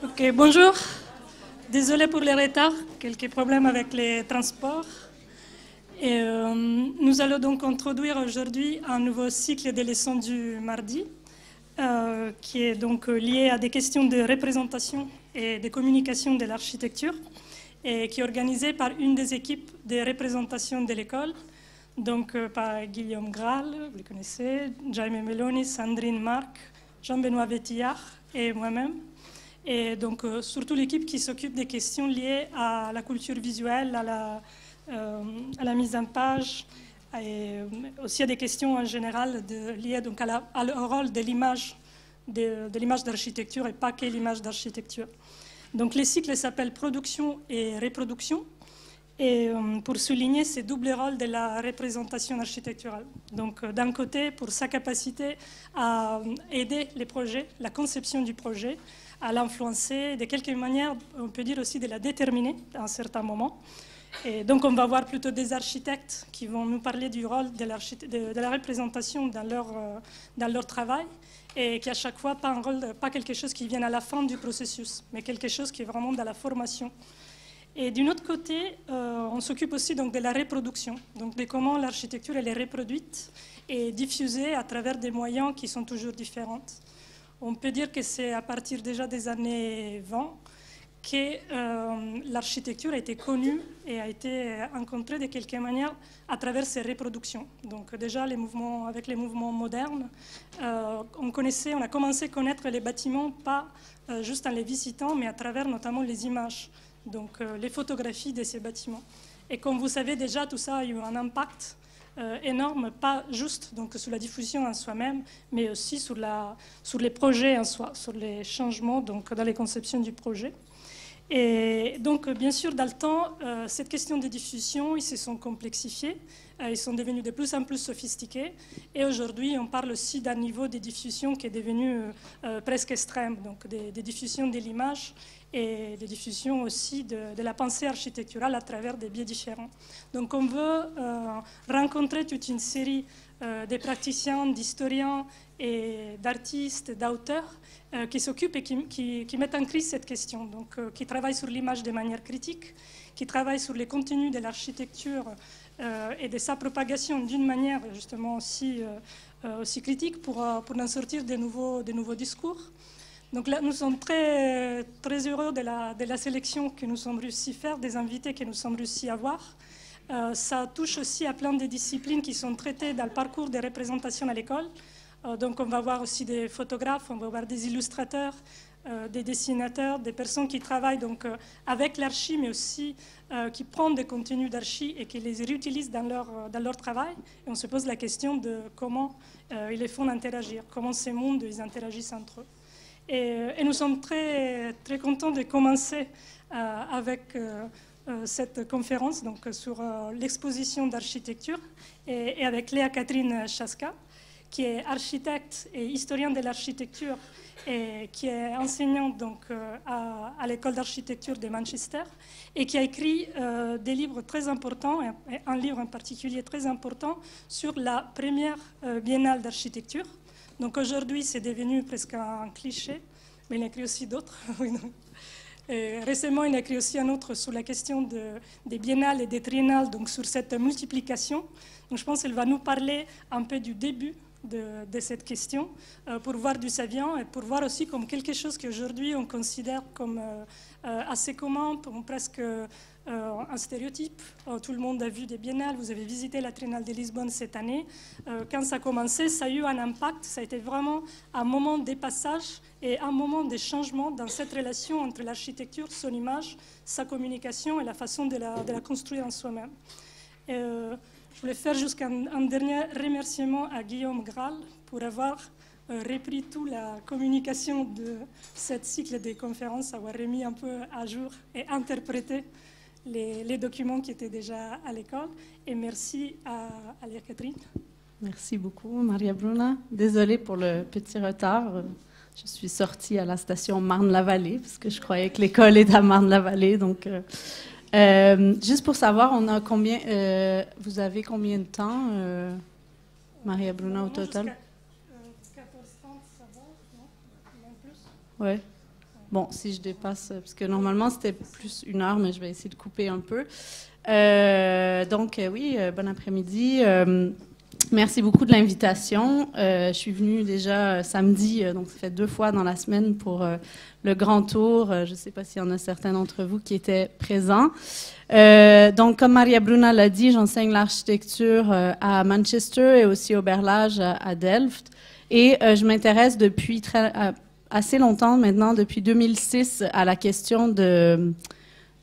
Ok, bonjour. Désolé pour les retards, quelques problèmes avec les transports. Euh, nous allons donc introduire aujourd'hui un nouveau cycle des leçons du mardi, euh, qui est donc lié à des questions de représentation et de communication de l'architecture, et qui est organisé par une des équipes de représentation de l'école, donc euh, par Guillaume Graal, vous le connaissez, Jaime Meloni, Sandrine Marc, Jean-Benoît Vétillard et moi-même. Et donc euh, surtout l'équipe qui s'occupe des questions liées à la culture visuelle, à la, euh, mise en page, et aussi à des questions en général liées donc à la, au rôle de l'image de, l'image d'architecture et pas que l'image d'architecture. Donc les cycles s'appellent production et reproduction et euh, pour souligner ce double rôle de la représentation architecturale. Donc euh, d'un côté, pour sa capacité à aider les projets, la conception du projet, à l'influencer, de quelque manière, on peut dire aussi de la déterminer à un certain moment. Et donc on va voir plutôt des architectes qui vont nous parler du rôle de, la représentation dans leur, euh, dans leur travail et qui à chaque fois pas, un rôle, pas quelque chose qui vient à la fin du processus, mais quelque chose qui est vraiment dans la formation et d'un autre côté, euh, on s'occupe aussi donc de la reproduction, donc de comment l'architecture est reproduite et diffusée à travers des moyens qui sont toujours différents. On peut dire que c'est à partir déjà des années 20 que euh, l'architecture a été connue et a été rencontrée de quelque manière à travers ses reproductions. Donc déjà avec les mouvements modernes, euh, on connaissait, on a commencé à connaître les bâtiments pas juste en les visitant, mais à travers notamment les images donc euh, les photographies de ces bâtiments. Et comme vous savez déjà, tout ça a eu un impact euh, énorme, pas juste donc, sur la diffusion en soi-même, mais aussi sur les projets en soi, sur les changements donc, dans les conceptions du projet. Et donc, bien sûr, dans le temps, euh, cette question de diffusion, ils se sont complexifiés, ils sont devenus de plus en plus sophistiqués. Et aujourd'hui, on parle aussi d'un niveau de diffusion qui est devenu presque extrême, donc des, des diffusions de l'image et de diffusion aussi de, la pensée architecturale à travers des biais différents. Donc on veut euh, rencontrer toute une série euh, de praticiens, d'historiens et d'artistes, d'auteurs euh, qui s'occupent et qui, mettent en crise cette question, donc qui travaillent sur l'image de manière critique, qui travaillent sur les contenus de l'architecture et de sa propagation d'une manière justement aussi, critique pour, en sortir de nouveaux, de nouveaux discours. Donc là, nous sommes très, très heureux de la, de la sélection que nous sommes réussi à faire, des invités que nous sommes réussi à avoir. Euh, ça touche aussi à plein de disciplines qui sont traitées dans le parcours des représentations à l'école. Euh, donc on va voir aussi des photographes, on va voir des illustrateurs, euh, des dessinateurs, des personnes qui travaillent donc, avec l'archi, mais aussi qui prennent des contenus d'archi et qui les réutilisent dans leur, dans leur travail. Et on se pose la question de comment ils les font interagir, comment ces mondes ils interagissent entre eux. Et, nous sommes très, très contents de commencer avec cette conférence donc, sur l'exposition d'architecture et, avec Léa Catherine Chaska, qui est architecte et historienne de l'architecture et qui est enseignante donc, à, à l'école d'architecture de Manchester et qui a écrit des livres très importants, un livre en particulier très important sur la première biennale d'architecture donc aujourd'hui, c'est devenu presque un cliché, mais il écrit aussi d'autres. récemment, il a écrit aussi un autre sur la question de, des biennales et des triennales, donc sur cette multiplication. Donc je pense qu'elle va nous parler un peu du début de, cette question euh, pour voir d'où ça et pour voir aussi comme quelque chose qu'aujourd'hui on considère comme euh, euh, assez commun, presque un stéréotype. tout le monde a vu des biennales, vous avez visité la Triennale de Lisbonne cette année. quand ça a commencé, ça a eu un impact, ça a été vraiment un moment de passage et un moment de changement dans cette relation entre l'architecture, son image, sa communication et la façon de la, construire en soi-même. Je voulais faire jusqu'un dernier remerciement à Guillaume Graal pour avoir euh, repris toute la communication de ce cycle de conférences, avoir remis un peu à jour et interprété les, documents qui étaient déjà à l'école. Et merci à, à Catherine. Merci beaucoup, Maria Bruna. Désolée pour le petit retard. Je suis sortie à la station Marne-la-Vallée parce que je croyais que l'école est à Marne-la-Vallée. Donc, euh, euh, juste pour savoir, on a combien, euh, vous avez combien de temps, Maria Bruna, au total? 14 ça va, non? Ouais. Bon, si je dépasse, parce que normalement c'était plus une heure, mais je vais essayer de couper un peu. Euh, donc, euh, oui, bon après-midi. merci beaucoup de l'invitation. je suis venue déjà samedi, donc ça fait deux fois dans la semaine pour le grand tour. je ne sais pas s'il y en a certains d'entre vous qui étaient présents. donc, comme Maria Bruna l'a dit, j'enseigne l'architecture à Manchester et aussi au Berlage à Delft. Et euh, je m'intéresse depuis très, euh, assez longtemps maintenant, depuis 2006, à la question de,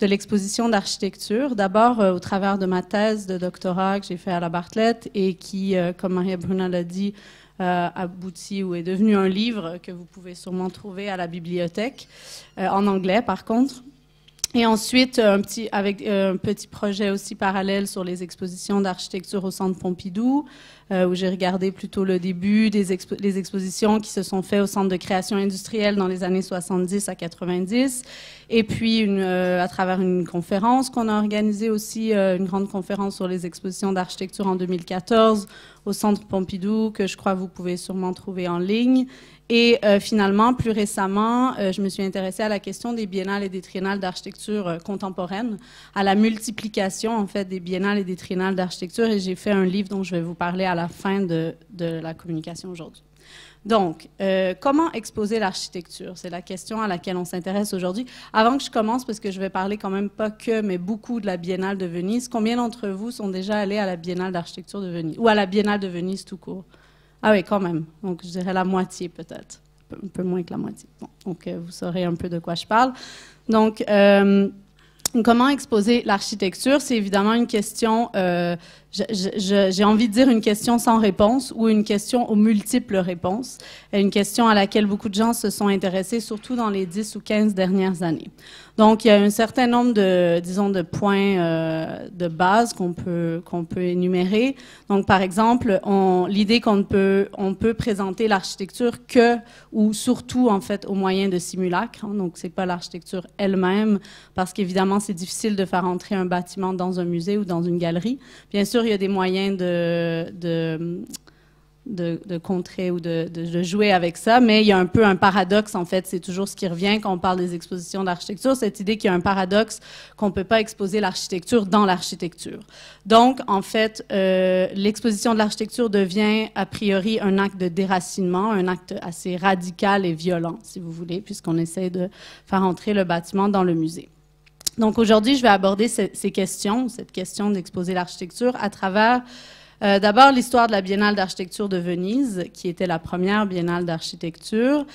l'exposition d'architecture. D'abord euh, au travers de ma thèse de doctorat que j'ai fait à la Bartlett et qui, comme Maria Bruna l'a dit, aboutit ou est devenu un livre que vous pouvez sûrement trouver à la bibliothèque, en anglais par contre. Et ensuite, avec un petit projet aussi parallèle sur les expositions d'architecture au Centre Pompidou, euh, où j'ai regardé plutôt le début des les expositions qui se sont faites au Centre de création industrielle dans les années 70 à 90, et puis euh, à travers une conférence qu'on a organisée aussi, euh, une grande conférence sur les expositions d'architecture en 2014 au Centre Pompidou, que je crois vous pouvez sûrement trouver en ligne. Et finalement, plus récemment, je me suis intéressée à la question des biennales et des triennales d'architecture contemporaine, à la multiplication en fait des biennales et des triennales d'architecture, et j'ai fait un livre dont je vais vous parler à la fin de, la communication aujourd'hui. Donc, comment exposer l'architecture? C'est la question à laquelle on s'intéresse aujourd'hui. Avant que je commence, parce que je vais parler quand même pas que, mais beaucoup de la Biennale de Venise, combien d'entre vous sont déjà allés à la Biennale d'architecture de Venise, ou à la Biennale de Venise tout court? Ah oui, quand même. Donc, je dirais la moitié peut-être. Un peu moins que la moitié. donc, euh, vous saurez un peu de quoi je parle. Donc, euh, comment exposer l'architecture? C'est évidemment une question, euh, j'ai envie de dire une question sans réponse ou une question aux multiples réponses. Une question à laquelle beaucoup de gens se sont intéressés, surtout dans les 10 ou 15 dernières années. Donc, il y a un certain nombre de, disons, de points euh, de base qu'on peut qu'on peut énumérer. Donc, par exemple, l'idée qu'on peut on peut présenter l'architecture que ou surtout en fait au moyen de simulacres. Hein. donc, c'est pas l'architecture elle-même, parce qu'évidemment, c'est difficile de faire entrer un bâtiment dans un musée ou dans une galerie. Bien sûr, il y a des moyens de, de contrer ou de, jouer avec ça, mais il y a un peu un paradoxe, en fait, c'est toujours ce qui revient quand on parle des expositions d'architecture, cette idée qu'il y a un paradoxe qu'on ne peut pas exposer l'architecture dans l'architecture. Donc, en fait, euh, l'exposition de l'architecture devient a priori un acte de déracinement, un acte assez radical et violent, si vous voulez, puisqu'on essaie de faire entrer le bâtiment dans le musée. Donc aujourd'hui, je vais aborder ces, questions, cette question d'exposer l'architecture à travers euh, d'abord, l'histoire de la Biennale d'architecture de Venise, qui était la première Biennale d'architecture.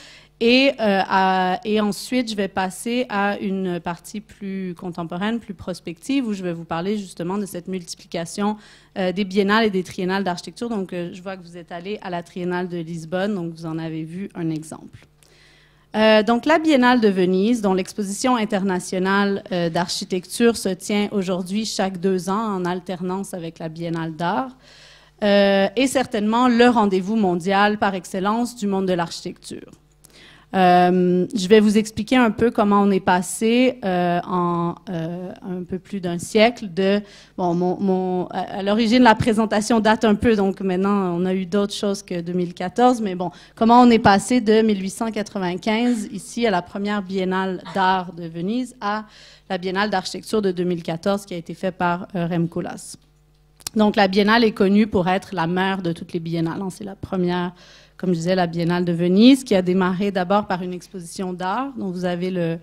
Et, euh, et, ensuite, je vais passer à une partie plus contemporaine, plus prospective, où je vais vous parler justement de cette multiplication euh, des biennales et des triennales d'architecture. Donc, je vois que vous êtes allé à la triennale de Lisbonne, donc vous en avez vu un exemple. Donc, la Biennale de Venise, dont l'exposition internationale d'architecture se tient aujourd'hui chaque deux ans en alternance avec la Biennale d'art, euh, est certainement le rendez-vous mondial par excellence du monde de l'architecture. Euh, je vais vous expliquer un peu comment on est passé euh, en euh, un peu plus d'un siècle de bon à l'origine la présentation date un peu donc maintenant on a eu d'autres choses que 2014 mais bon comment on est passé de 1895 ici à la première biennale d'art de Venise à la biennale d'architecture de 2014 qui a été faite par Rem Koolhaas. Donc, la biennale est connue pour être la mère de toutes les biennales. C'est la première, comme je disais, la biennale de Venise, qui a démarré d'abord par une exposition d'art, dont vous avez le,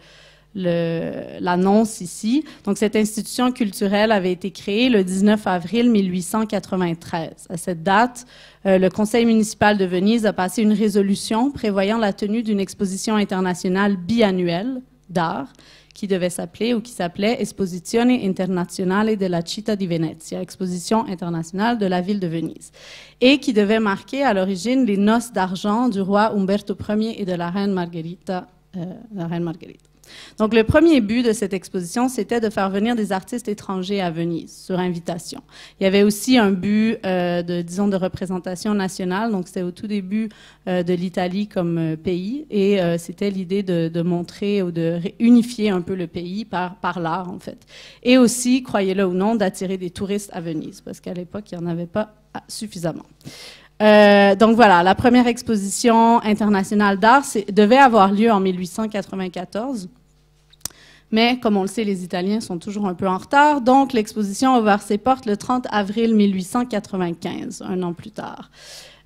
l'annonce ici. Donc, cette institution culturelle avait été créée le 19 avril 1893. À cette date, euh, le Conseil municipal de Venise a passé une résolution prévoyant la tenue d'une exposition internationale biannuelle d'art qui devait s'appeler ou qui s'appelait Esposizione Internazionale della Città di Venezia, Exposition internationale de la ville de Venise, et qui devait marquer à l'origine les noces d'argent du roi Umberto Ier et de la reine Margherita. Euh. Donc, le premier but de cette exposition, c'était de faire venir des artistes étrangers à Venise sur invitation. Il y avait aussi un but euh, de, disons, de représentation nationale. Donc, c'était au tout début euh, de l'Italie comme euh, pays, et c'était l'idée de, montrer ou de unifier un peu le pays par, l'art, en fait. Et aussi, croyez-le ou non, d'attirer des touristes à Venise, parce qu'à l'époque, il n'y en avait pas suffisamment. Euh, donc voilà, la première exposition internationale d'art devait avoir lieu en 1894. Mais comme on le sait, les Italiens sont toujours un peu en retard. Donc l'exposition a ouvert ses portes le 30 avril 1895, un an plus tard.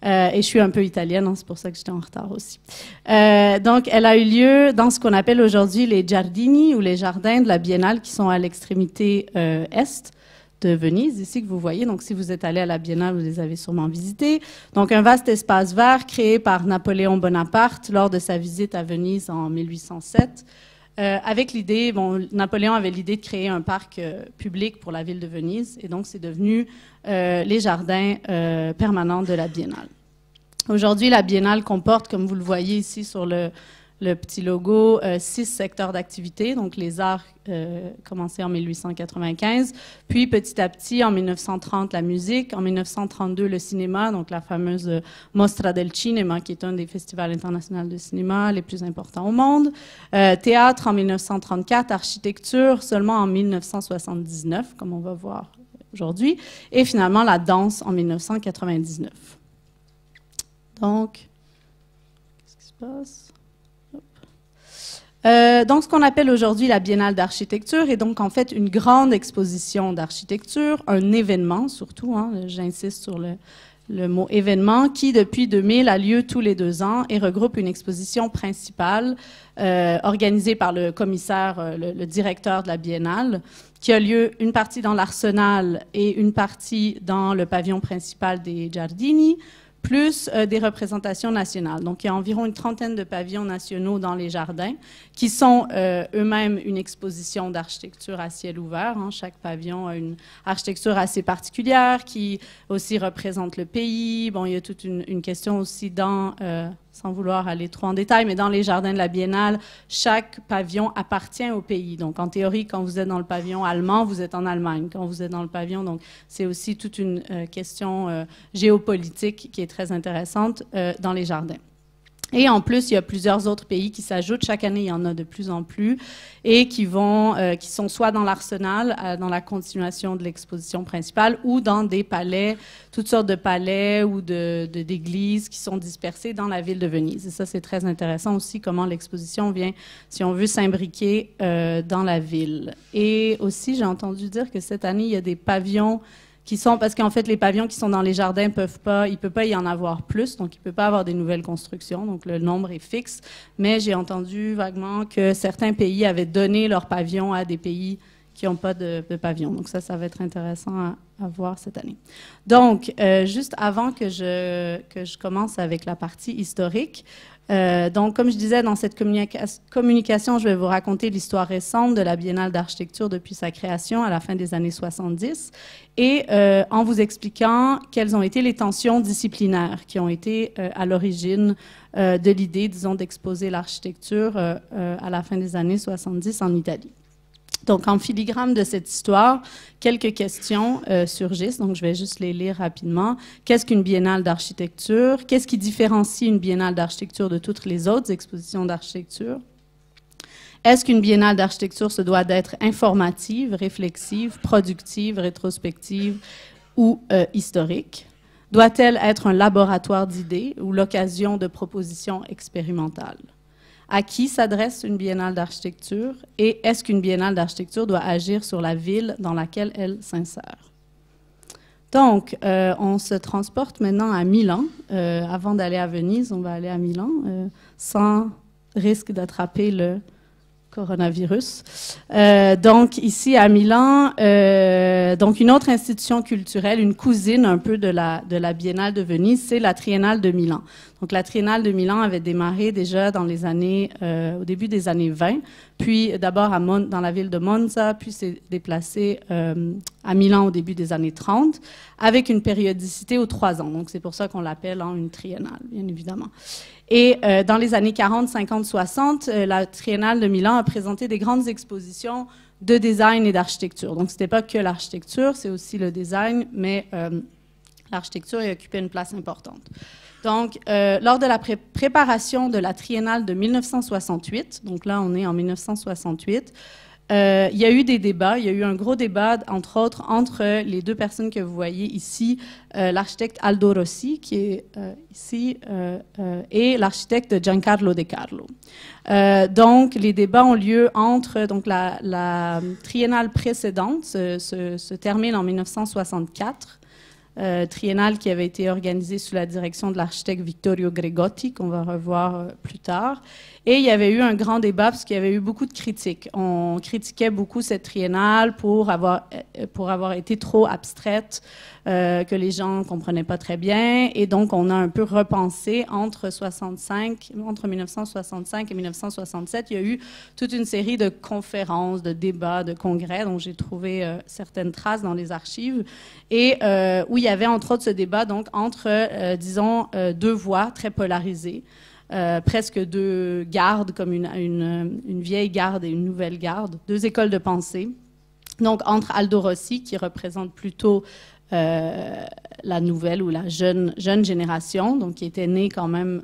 Euh, et je suis un peu italienne, hein, c'est pour ça que j'étais en retard aussi. Euh, donc, elle a eu lieu dans ce qu'on appelle aujourd'hui les giardini ou les jardins de la Biennale qui sont à l'extrémité euh, est de Venise, ici que vous voyez. Donc, si vous êtes allé à la Biennale, vous les avez sûrement visités. Donc, un vaste espace vert créé par Napoléon Bonaparte lors de sa visite à Venise en 1807. Euh, avec l'idée, bon, Napoléon avait l'idée de créer un parc euh, public pour la ville de Venise, et donc c'est devenu euh, les jardins permanents de la Biennale. Aujourd'hui, la Biennale comporte, comme vous le voyez ici sur le, le petit logo, euh, six secteurs d'activité, donc les arts euh, commencés en 1895, puis petit à petit en 1930 la musique, en 1932 le cinéma, donc la fameuse Mostra del Cinema, qui est un des festivals internationaux de cinéma les plus importants au monde, euh, théâtre en 1934, architecture seulement en 1979, comme on va voir aujourd'hui, et finalement la danse en 1999. Donc, qu'est-ce qui se passe? Euh, donc, ce qu'on appelle aujourd'hui la Biennale d'architecture est donc en fait une grande exposition d'architecture, un événement surtout, hein, j'insiste sur le, mot événement, qui depuis 2000 a lieu tous les deux ans et regroupe une exposition principale euh, organisée par le commissaire, euh, le, le, directeur de la Biennale, qui a lieu une partie dans l'Arsenal et une partie dans le pavillon principal des Giardini, plus euh, des représentations nationales. Donc, il y a environ une trentaine de pavillons nationaux dans les jardins, qui sont euh, eux-mêmes une exposition d'architecture à ciel ouvert. Hein. Chaque pavillon a une architecture assez particulière qui aussi représente le pays. Bon, il y a toute une, une question aussi dans euh, sans vouloir aller trop en détail, mais dans les jardins de la Biennale, chaque pavillon appartient au pays. Donc, en théorie, quand vous êtes dans le pavillon allemand, vous êtes en Allemagne. Quand vous êtes dans le pavillon, donc, c'est aussi toute une euh, question euh, géopolitique qui est très intéressante euh, dans les jardins. Et en plus, il y a plusieurs autres pays qui s'ajoutent. Chaque année, il y en a de plus en plus et qui vont, euh, qui sont soit dans l'arsenal, euh, dans la continuation de l'exposition principale, ou dans des palais, toutes sortes de palais ou de, d'églises qui sont dispersées dans la ville de Venise. Et ça, c'est très intéressant aussi comment l'exposition vient, si on veut, s'imbriquer euh, dans la ville. Et aussi, j'ai entendu dire que cette année, il y a des pavillons qui sont parce qu'en fait les pavillons qui sont dans les jardins peuvent pas, il peut pas y en avoir plus, donc il peut pas avoir des nouvelles constructions, donc le nombre est fixe. Mais j'ai entendu vaguement que certains pays avaient donné leurs pavillons à des pays qui n'ont pas de, de, pavillon. Donc ça, ça va être intéressant à, à voir cette année. Donc, euh, juste avant que je, que je commence avec la partie historique, euh, donc, comme je disais, dans cette communica communication, je vais vous raconter l'histoire récente de la Biennale d'architecture depuis sa création à la fin des années 70 et euh, en vous expliquant quelles ont été les tensions disciplinaires qui ont été euh, à l'origine de l'idée, disons, d'exposer l'architecture à la fin des années 70 en Italie. Donc, en filigrane de cette histoire, quelques questions euh, surgissent. Donc, je vais juste les lire rapidement. Qu'est-ce qu'une biennale d'architecture? Qu'est-ce qui différencie une biennale d'architecture de toutes les autres expositions d'architecture? Est-ce qu'une biennale d'architecture se doit d'être informative, réflexive, productive, rétrospective ou euh, historique? Doit-elle être un laboratoire d'idées ou l'occasion de propositions expérimentales? À qui s'adresse une biennale d'architecture et est-ce qu'une biennale d'architecture doit agir sur la ville dans laquelle elle s'insère. Donc, euh, on se transporte maintenant à Milan. Euh, avant d'aller à Venise, on va aller à Milan euh, sans risque d'attraper le coronavirus. Donc ici à Milan, donc une autre institution culturelle, une cousine un peu de la Biennale de Venise, c'est la Triennale de Milan. Donc la Triennale de Milan avait démarré déjà dans les années euh, au début des années 20, puis d'abord dans la ville de Monza, puis s'est déplacé euh, à Milan au début des années 30, avec une périodicité aux trois ans. Donc c'est pour ça qu'on l'appelle hein, une triennale, bien évidemment. Et euh, dans les années 40, 50, 60, euh, la Triennale de Milan a présenté des grandes expositions de design et d'architecture. Donc, ce n'était pas que l'architecture, c'est aussi le design, mais euh, l'architecture y occupait une place importante. Donc, euh, lors de la pré préparation de la Triennale de 1968, donc là, on est en 1968, euh, il y a eu des débats. Il y a eu un gros débat, entre autres, entre les deux personnes que vous voyez ici, euh, l'architecte Aldo Rossi, qui est euh, ici, et l'architecte Giancarlo De Carlo. donc, les débats ont lieu entre donc la, la triennale précédente, se, se, se termine en 1964. Euh, triennale qui avait été organisée sous la direction de l'architecte Vittorio Gregotti, qu'on va revoir euh, plus tard. Et il y avait eu un grand débat parce qu'il y avait eu beaucoup de critiques. On critiquait beaucoup cette triennale pour avoir, euh, pour avoir été trop abstraite, que les gens ne comprenaient pas très bien. Et donc, on a un peu repensé entre, 65, entre 1965 et 1967. Il y a eu toute une série de conférences, de débats, de congrès dont j'ai trouvé certaines traces dans les archives. Et où il y avait entre autres ce débat donc entre, euh, disons, euh, deux voix très polarisées, euh, presque deux gardes, comme une, une, vieille garde et une nouvelle garde, deux écoles de pensée. Donc entre Aldo Rossi, qui représente plutôt la nouvelle ou la jeune, jeune génération, donc qui était né quand même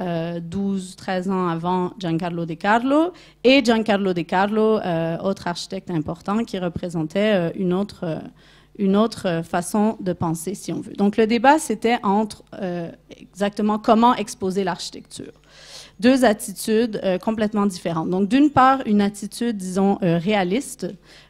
12, 13 ans avant Giancarlo De Carlo, et Giancarlo De Carlo, autre architecte important, qui représentait une autre une autre façon de penser, si on veut. Donc le débat, c'était entre euh, exactement comment exposer l'architecture. Deux attitudes euh, complètement différentes. Donc d'une part, une attitude, disons,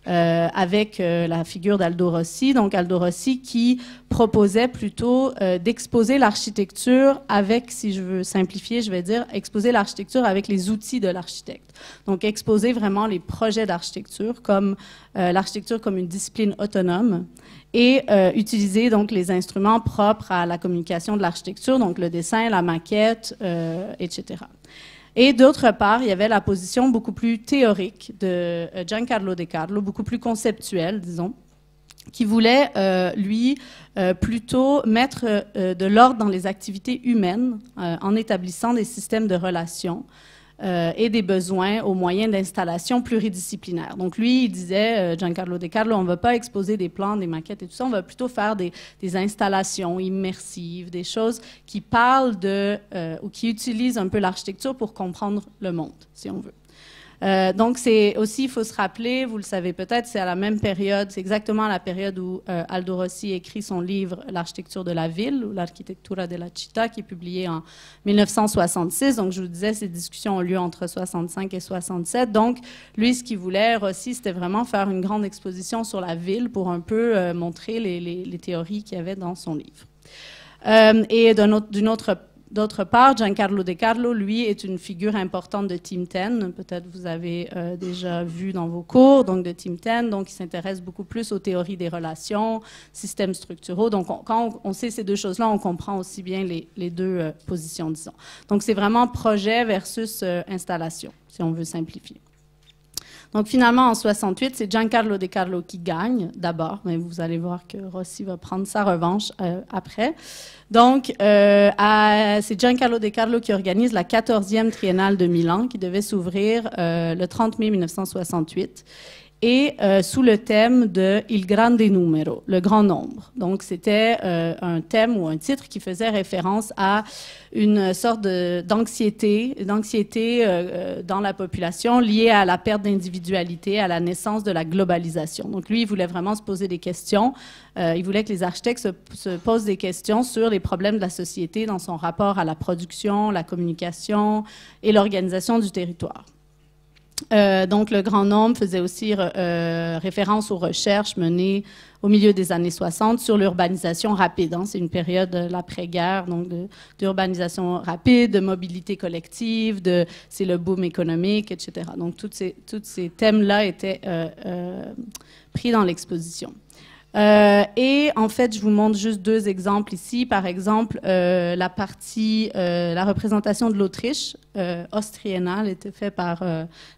euh, avec la figure d'Aldo Rossi. Donc Aldo Rossi qui proposait plutôt d'exposer l'architecture avec, si je veux simplifier, je vais dire, exposer l'architecture avec les outils de l'architecte. Donc exposer vraiment les projets d'architecture comme l'architecture comme une discipline autonome et euh, utiliser donc les instruments propres à la communication de l'architecture, donc le dessin, la maquette, euh, etc. Et d'autre part, il y avait la position beaucoup plus théorique de euh, Giancarlo De Carlo, beaucoup plus conceptuelle, disons, qui voulait, lui, plutôt mettre de l'ordre dans les activités humaines en établissant des systèmes de relations euh, et des besoins aux moyens d'installation pluridisciplinaires. Donc lui, il disait, euh, Giancarlo De Carlo, on ne va pas exposer des plans, des maquettes et tout ça, on va plutôt faire des, des installations immersives, des choses qui parlent de, euh, ou qui utilisent un peu l'architecture pour comprendre le monde, si on veut. Euh, donc, c'est aussi, il faut se rappeler, vous le savez peut-être, c'est à la même période, c'est exactement à la période où euh, Aldo Rossi écrit son livre L'architecture de la ville ou L'architectura della città, qui est publié en 1966. Donc, je vous disais, ces discussions ont lieu entre 65 et 67. Donc, lui, ce qu'il voulait, Rossi, c'était vraiment faire une grande exposition sur la ville pour un peu euh, montrer les, théories qu'il y avait dans son livre. Et d'une autre, autre D'autre part, Giancarlo De Carlo, lui, est une figure importante de Team 10. Peut-être vous avez euh, déjà vu dans vos cours, donc de Team 10. Donc, il s'intéresse beaucoup plus aux théories des relations, systèmes structuraux. Donc, quand on, sait ces deux choses-là, on comprend aussi bien les, deux euh, positions, disons. Donc, c'est vraiment projet versus euh, installation, si on veut simplifier. Donc finalement, en 68, c'est Giancarlo De Carlo qui gagne d'abord, mais vous allez voir que Rossi va prendre sa revanche euh, après. Donc, euh, c'est Giancarlo De Carlo qui organise la 14e triennale de Milan, qui devait s'ouvrir euh, le 30 mai 1968 et euh, sous le thème de Il grande numero, le grand nombre. Donc c'était euh, un thème ou un titre qui faisait référence à une sorte d'anxiété, d'anxiété euh, dans la population liée à la perte d'individualité, à la naissance de la globalisation. Donc lui, il voulait vraiment se poser des questions. il voulait que les architectes se, se, posent des questions sur les problèmes de la société dans son rapport à la production, la communication et l'organisation du territoire. Euh, donc, le grand nombre faisait aussi euh, référence aux recherches menées au milieu des années 60 sur l'urbanisation rapide. Hein. C'est une période de l'après-guerre, donc d'urbanisation rapide, de mobilité collective, de, c'est le boom économique, etc. Donc, tous ces, ces thèmes-là étaient euh, pris dans l'exposition. Euh, et en fait, je vous montre juste deux exemples ici. Par exemple, euh, la partie, euh, la représentation de l'Autriche, Austriennale, était faite par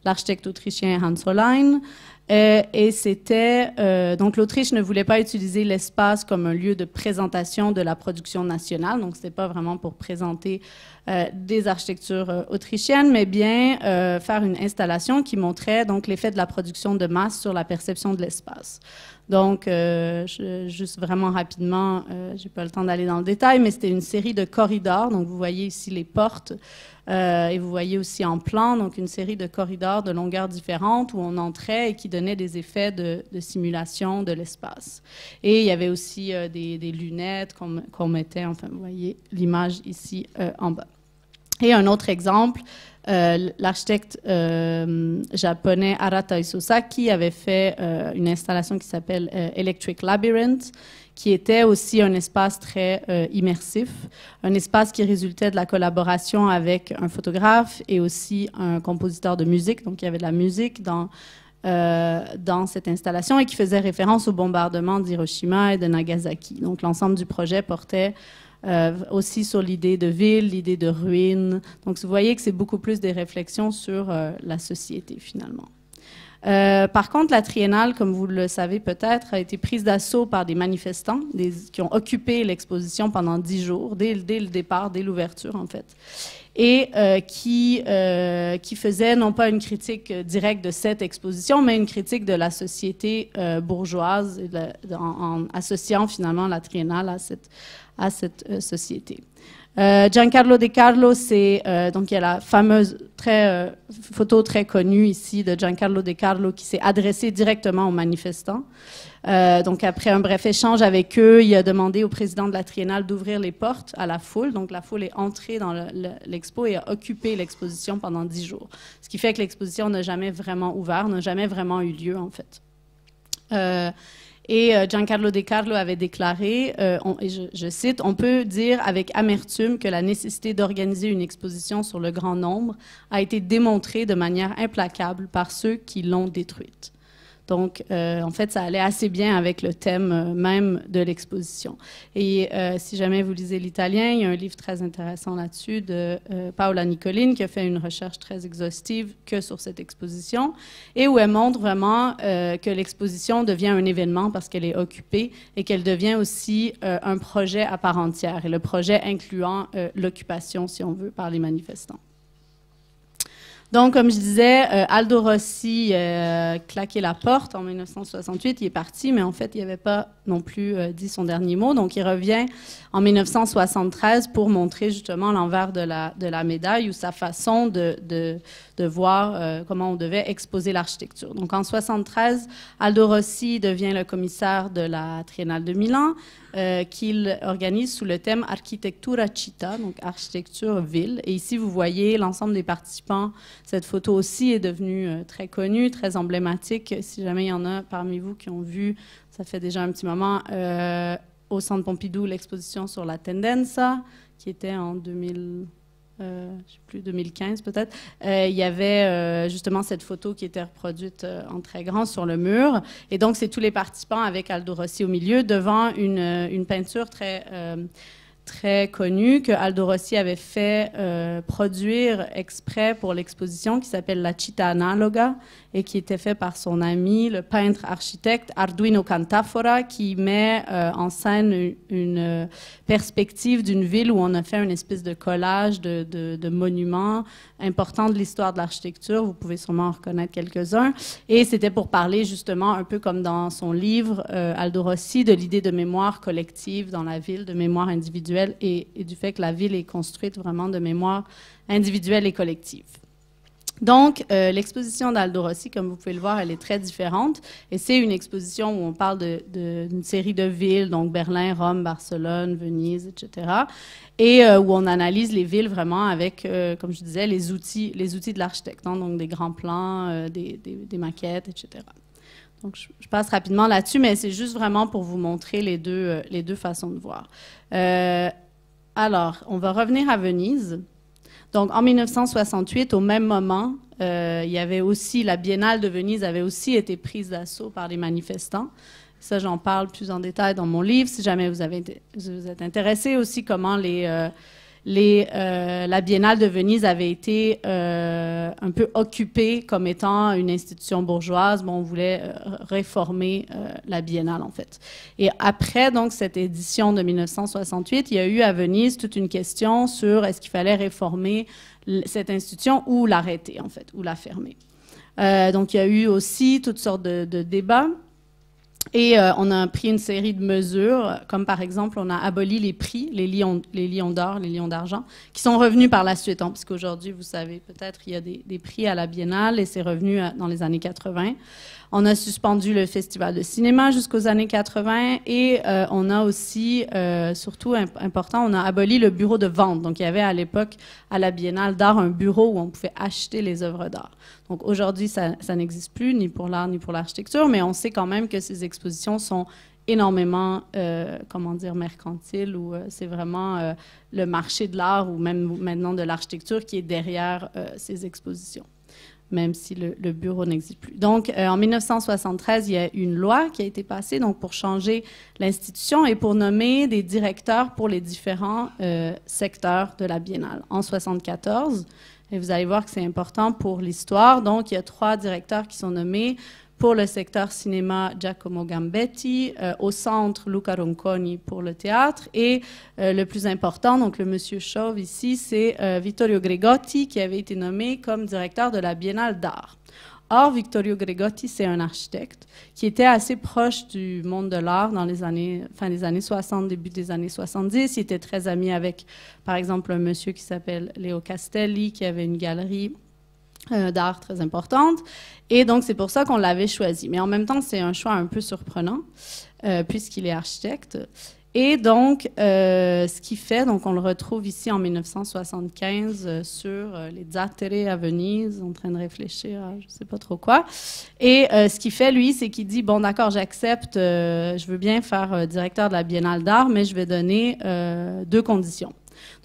l'architecte autrichien Hans Hollein. et c'était donc l'Autriche ne voulait pas utiliser l'espace comme un lieu de présentation de la production nationale, donc c'était pas vraiment pour présenter des architectures autrichiennes, mais bien faire une installation qui montrait donc l'effet de la production de masse sur la perception de l'espace. Donc, euh, juste vraiment rapidement, euh, j'ai pas le temps d'aller dans le détail, mais c'était une série de corridors. Donc, vous voyez ici les portes. Euh, et vous voyez aussi en plan donc une série de corridors de longueurs différentes où on entrait et qui donnaient des effets de, simulation de l'espace. Et il y avait aussi des, lunettes qu'on mettait, enfin vous voyez l'image ici en bas. Et un autre exemple, euh, l'architecte euh, japonais Arata Isosaki avait fait euh, une installation qui s'appelle Electric Labyrinth, qui était aussi un espace très immersif, un espace qui résultait de la collaboration avec un photographe et aussi un compositeur de musique. Donc il y avait de la musique dans dans cette installation et qui faisait référence au bombardement d'Hiroshima et de Nagasaki. Donc l'ensemble du projet portait euh, aussi sur l'idée de ville, l'idée de ruine. Donc, vous voyez que c'est beaucoup plus des réflexions sur euh, la société, finalement. Euh, par contre, la triennale, comme vous le savez peut-être, a été prise d'assaut par des manifestants qui ont occupé l'exposition pendant dix jours, dès, dès, le départ, dès l'ouverture en fait, et qui, qui faisaient non pas une critique directe de cette exposition, mais une critique de la société bourgeoise, en, associant finalement la triennale à cette, à cette euh, société. Euh, Giancarlo De Carlo, c'est euh, donc il y a la fameuse très, photo très connue ici de Giancarlo De Carlo qui s'est adressé directement aux manifestants. donc après un bref échange avec eux, il a demandé au président de la Triennale d'ouvrir les portes à la foule. Donc la foule est entrée dans l'expo et a occupé l'exposition pendant dix jours. Ce qui fait que l'exposition n'a jamais vraiment ouvert, n'a jamais vraiment eu lieu en fait. Et euh, Giancarlo De Carlo avait déclaré, euh, je, cite, On peut dire avec amertume que la nécessité d'organiser une exposition sur le grand nombre a été démontrée de manière implacable par ceux qui l'ont détruite. Donc, euh, en fait, ça allait assez bien avec le thème euh, même de l'exposition. Et euh, si jamais vous lisez l'italien, il y a un livre très intéressant là-dessus de Paola Nicolini qui a fait une recherche très exhaustive que sur cette exposition et où elle montre vraiment que l'exposition devient un événement parce qu'elle est occupée et qu'elle devient aussi un projet à part entière et le projet incluant l'occupation, si on veut, par les manifestants. Donc, comme je disais, euh, Aldo Rossi euh, claqué la porte en 1968. Il est parti, mais en fait, il avait pas non plus euh, dit son dernier mot. Donc, il revient en 1973 pour montrer justement l'envers de la, de la médaille ou sa façon de, de, de voir euh, comment on devait exposer l'architecture. Donc, en 73, Aldo Rossi devient le commissaire de la Triennale de Milan. Euh, qu'il organise sous le thème Architectura Città, donc architecture ville. Et ici, vous voyez l'ensemble des participants. Cette photo aussi est devenue euh, très connue, très emblématique. Si jamais il y en a parmi vous qui ont vu, ça fait déjà un petit moment, euh, au Centre Pompidou, l'exposition sur la Tendenza, qui était en 2000 euh, je sais plus, 2015 peut-être, euh, il y avait euh, justement cette photo qui était reproduite en très grand sur le mur. Et donc, c'est tous les participants avec Aldo Rossi au milieu devant une, une peinture très très connu que Aldo Rossi avait fait euh, produire exprès pour l'exposition qui s'appelle La Città Analoga et qui était fait par son ami, le peintre architecte Arduino Cantafora, qui met euh, en scène une, euh, perspective d'une ville où on a fait une espèce de collage de, monuments importants de l'histoire de l'architecture. Vous pouvez sûrement en reconnaître quelques-uns. Et c'était pour parler justement, un peu comme dans son livre, Aldo Rossi, de l'idée de mémoire collective dans la ville, de mémoire individuelle et, du fait que la ville est construite vraiment de mémoire individuelle et collective. Donc, euh, l'exposition d'Aldo Rossi, comme vous pouvez le voir, elle est très différente. Et c'est une exposition où on parle d'une série de villes, donc Berlin, Rome, Barcelone, Venise, etc. Et euh, où on analyse les villes vraiment avec, euh, comme je disais, les outils, les outils de l'architecte, hein, donc des grands plans, des, maquettes, etc. Donc, je, passe rapidement là-dessus, mais c'est juste vraiment pour vous montrer les deux, les deux façons de voir. Alors, on va revenir à Venise. Donc, en 1968, au même moment, euh, il y avait aussi, la Biennale de Venise avait aussi été prise d'assaut par les manifestants. Ça, j'en parle plus en détail dans mon livre, si jamais vous, avez, vous êtes intéressé aussi comment les euh, la Biennale de Venise avait été euh, un peu occupée comme étant une institution bourgeoise. Bon, on voulait euh, réformer la Biennale, en fait. Et après, donc, cette édition de 1968, il y a eu à Venise toute une question sur est-ce qu'il fallait réformer cette institution ou l'arrêter, en fait, ou la fermer. donc, il y a eu aussi toutes sortes de débats. Et euh, on a pris une série de mesures, comme par exemple, on a aboli les prix, les lions, les lions d'or, les lions d'argent, qui sont revenus par la suite, hein, puisqu'aujourd'hui, vous savez, peut-être, il y a des, des, prix à la biennale et c'est revenu euh, dans les années 80. On a suspendu le festival de cinéma jusqu'aux années 80 et euh, on a aussi, euh, surtout important, on a aboli le bureau de vente. Donc il y avait à l'époque à la Biennale d'art un bureau où on pouvait acheter les œuvres d'art. Donc aujourd'hui, ça, n'existe plus ni pour l'art ni pour l'architecture, mais on sait quand même que ces expositions sont énormément, euh, comment dire, mercantiles, ou euh, c'est vraiment le marché de l'art ou même maintenant de l'architecture qui est derrière ces expositions même si le, bureau n'existe plus. Donc, euh, en 1973, il y a une loi qui a été passée donc pour changer l'institution et pour nommer des directeurs pour les différents euh, secteurs de la biennale. En 74, et vous allez voir que c'est important pour l'histoire. Donc, il y a trois directeurs qui sont nommés pour le secteur cinéma Giacomo Gambetti, euh, au centre Luca Ronconi pour le théâtre et euh, le plus important, donc le monsieur chauve ici, c'est euh, Vittorio Gregotti qui avait été nommé comme directeur de la Biennale d'art. Or, Vittorio Gregotti, c'est un architecte qui était assez proche du monde de l'art dans les années, fin des années 60, début des années 70. Il était très ami avec, par exemple, un monsieur qui s'appelle Leo Castelli, qui avait une galerie d'art très importante. Et donc, c'est pour ça qu'on l'avait choisi. Mais en même temps, c'est un choix un peu surprenant, euh, puisqu'il est architecte. Et donc, euh, ce qu'il fait, donc on le retrouve ici en 1975 euh, sur euh, les Zattere à Venise, en train de réfléchir à je sais pas trop quoi. Et euh, ce qu'il fait, lui, c'est qu'il dit, bon, d'accord, j'accepte, je veux bien faire directeur de la Biennale d'art, mais je vais donner deux conditions.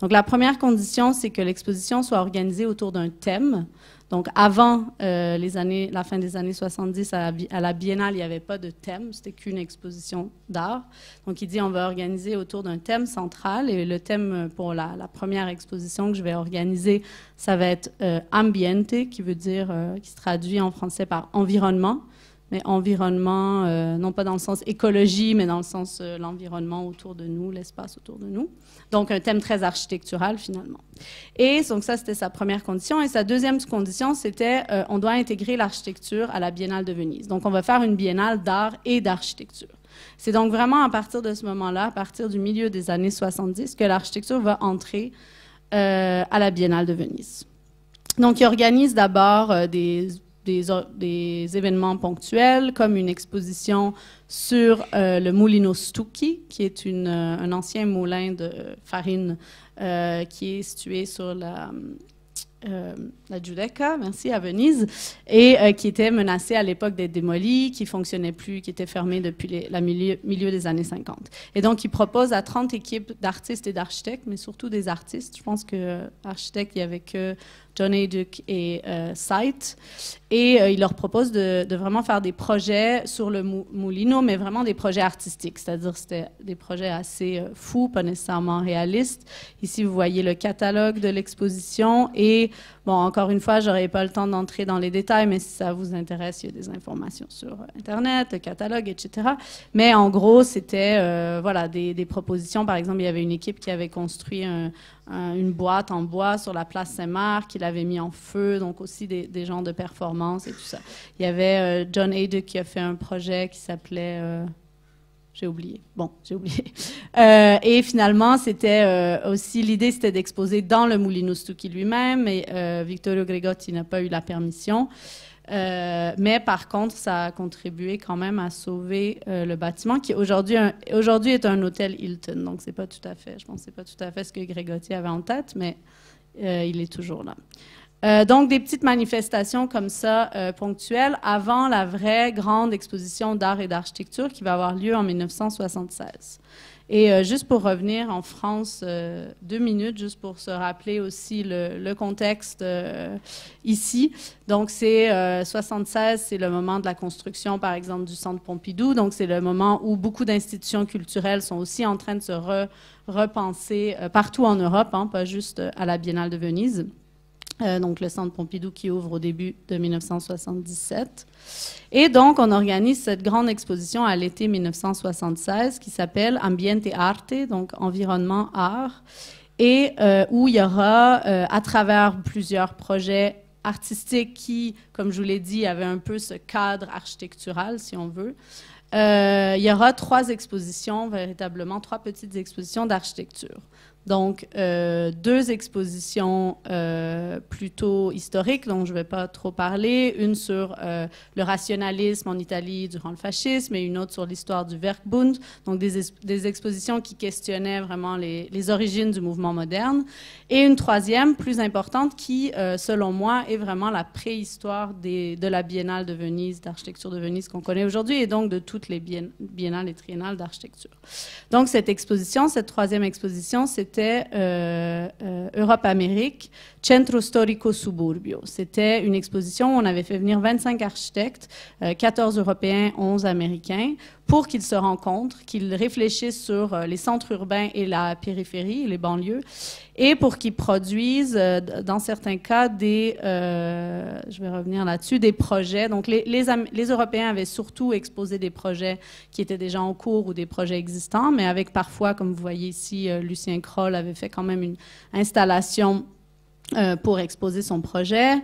Donc, la première condition, c'est que l'exposition soit organisée autour d'un thème. Donc, avant euh, les années, la fin des années 70, à la, Biennale, il n'y avait pas de thème, c'était qu'une exposition d'art. Donc, il dit on va organiser autour d'un thème central. Et le thème pour la, la, première exposition que je vais organiser, ça va être euh, ambiente, qui veut dire, euh, qui se traduit en français par environnement mais environnement, euh, non pas dans le sens écologie, mais dans le sens euh, l'environnement autour de nous, l'espace autour de nous. Donc, un thème très architectural, finalement. Et donc, ça, c'était sa première condition. Et sa deuxième condition, c'était euh, on doit intégrer l'architecture à la Biennale de Venise. Donc, on va faire une biennale d'art et d'architecture. C'est donc vraiment à partir de ce moment-là, à partir du milieu des années 70, que l'architecture va entrer à la Biennale de Venise. Donc, il organise d'abord des des, événements ponctuels, comme une exposition sur euh, le Mulino Stucchi, qui est euh, un ancien moulin de farine euh, qui est situé sur la, euh, la Giudecca, merci, à Venise, et qui était menacée à l'époque d'être démolie, qui fonctionnait plus, qui était fermée depuis le milieu, des années 50. Et donc, il propose à 30 équipes d'artistes et d'architectes, mais surtout des artistes. Je pense que architectes, il y avait que John Duke et euh, Sight. Et euh, il leur propose de, de, vraiment faire des projets sur le Moulino, mais vraiment des projets artistiques. C'est-à-dire c'était des projets assez euh, fous, pas nécessairement réalistes. Ici, vous voyez le catalogue de l'exposition. Et, bon, encore une fois, j'aurais pas le temps d'entrer dans les détails, mais si ça vous intéresse, il y a des informations sur Internet, le catalogue, etc. Mais en gros, c'était, euh, voilà, des, des propositions. Par exemple, il y avait une équipe qui avait construit un, une boîte en bois sur la place Saint-Marc qu'il avait mis en feu, donc aussi des, des genres de performances et tout ça. Il y avait euh, John Hayduck qui a fait un projet qui s'appelait... Euh, j'ai oublié. Bon, j'ai oublié. Euh, et finalement, c'était euh, aussi l'idée, c'était d'exposer dans le Moulino Stucchi lui-même, mais euh, Vittorio Gregotti n'a pas eu la permission. Euh, mais par contre, ça a contribué quand même à sauver le bâtiment qui aujourd'hui est un hôtel Hilton. Donc c'est pas tout à fait, je pense c'est pas tout à fait ce que Grégotti avait en tête, mais il est toujours là. Euh, donc des petites manifestations comme ça euh, ponctuelles avant la vraie grande exposition d'art et d'architecture qui va avoir lieu en 1976. Et euh, juste pour revenir en France, deux minutes, juste pour se rappeler aussi le, contexte ici. Donc, c'est 76, c'est le moment de la construction, par exemple, du Centre Pompidou. Donc, c'est le moment où beaucoup d'institutions culturelles sont aussi en train de se re, repenser partout en Europe, hein, pas juste à la Biennale de Venise. Euh, donc le Centre Pompidou qui ouvre au début de 1977. Et donc, on organise cette grande exposition à l'été 1976 qui s'appelle Ambiente Arte, donc environnement art, et euh, où il y aura, euh, à travers plusieurs projets artistiques qui, comme je vous l'ai dit, avaient un peu ce cadre architectural, si on veut, il y aura trois expositions, véritablement, trois petites expositions d'architecture. Donc, euh, deux expositions euh, plutôt historiques dont je ne vais pas trop parler. Une sur euh, le rationalisme en Italie durant le fascisme et une autre sur l'histoire du Werkbund. Donc, des, expositions qui questionnaient vraiment les, origines du mouvement moderne. Et une troisième, plus importante, qui, selon moi, est vraiment la préhistoire des, de la Biennale de Venise, d'architecture de Venise qu'on connaît aujourd'hui et donc de toutes les biennales et triennales d'architecture. Donc, cette exposition, cette troisième exposition, c'est c'était euh, euh, Europe-Amérique, Centro Storico Suburbio. C'était une exposition où on avait fait venir 25 architectes, 14 euh, Européens, 11 Américains, pour qu'ils se rencontrent, qu'ils réfléchissent sur les centres urbains et la périphérie, les banlieues, et pour qu'ils produisent, dans certains cas, des, je vais revenir là-dessus, des projets. Donc, les, les, Européens avaient surtout exposé des projets qui étaient déjà en cours ou des projets existants, mais avec parfois, comme vous voyez ici, Lucien Avait fait quand même une installation euh, pour exposer son projet.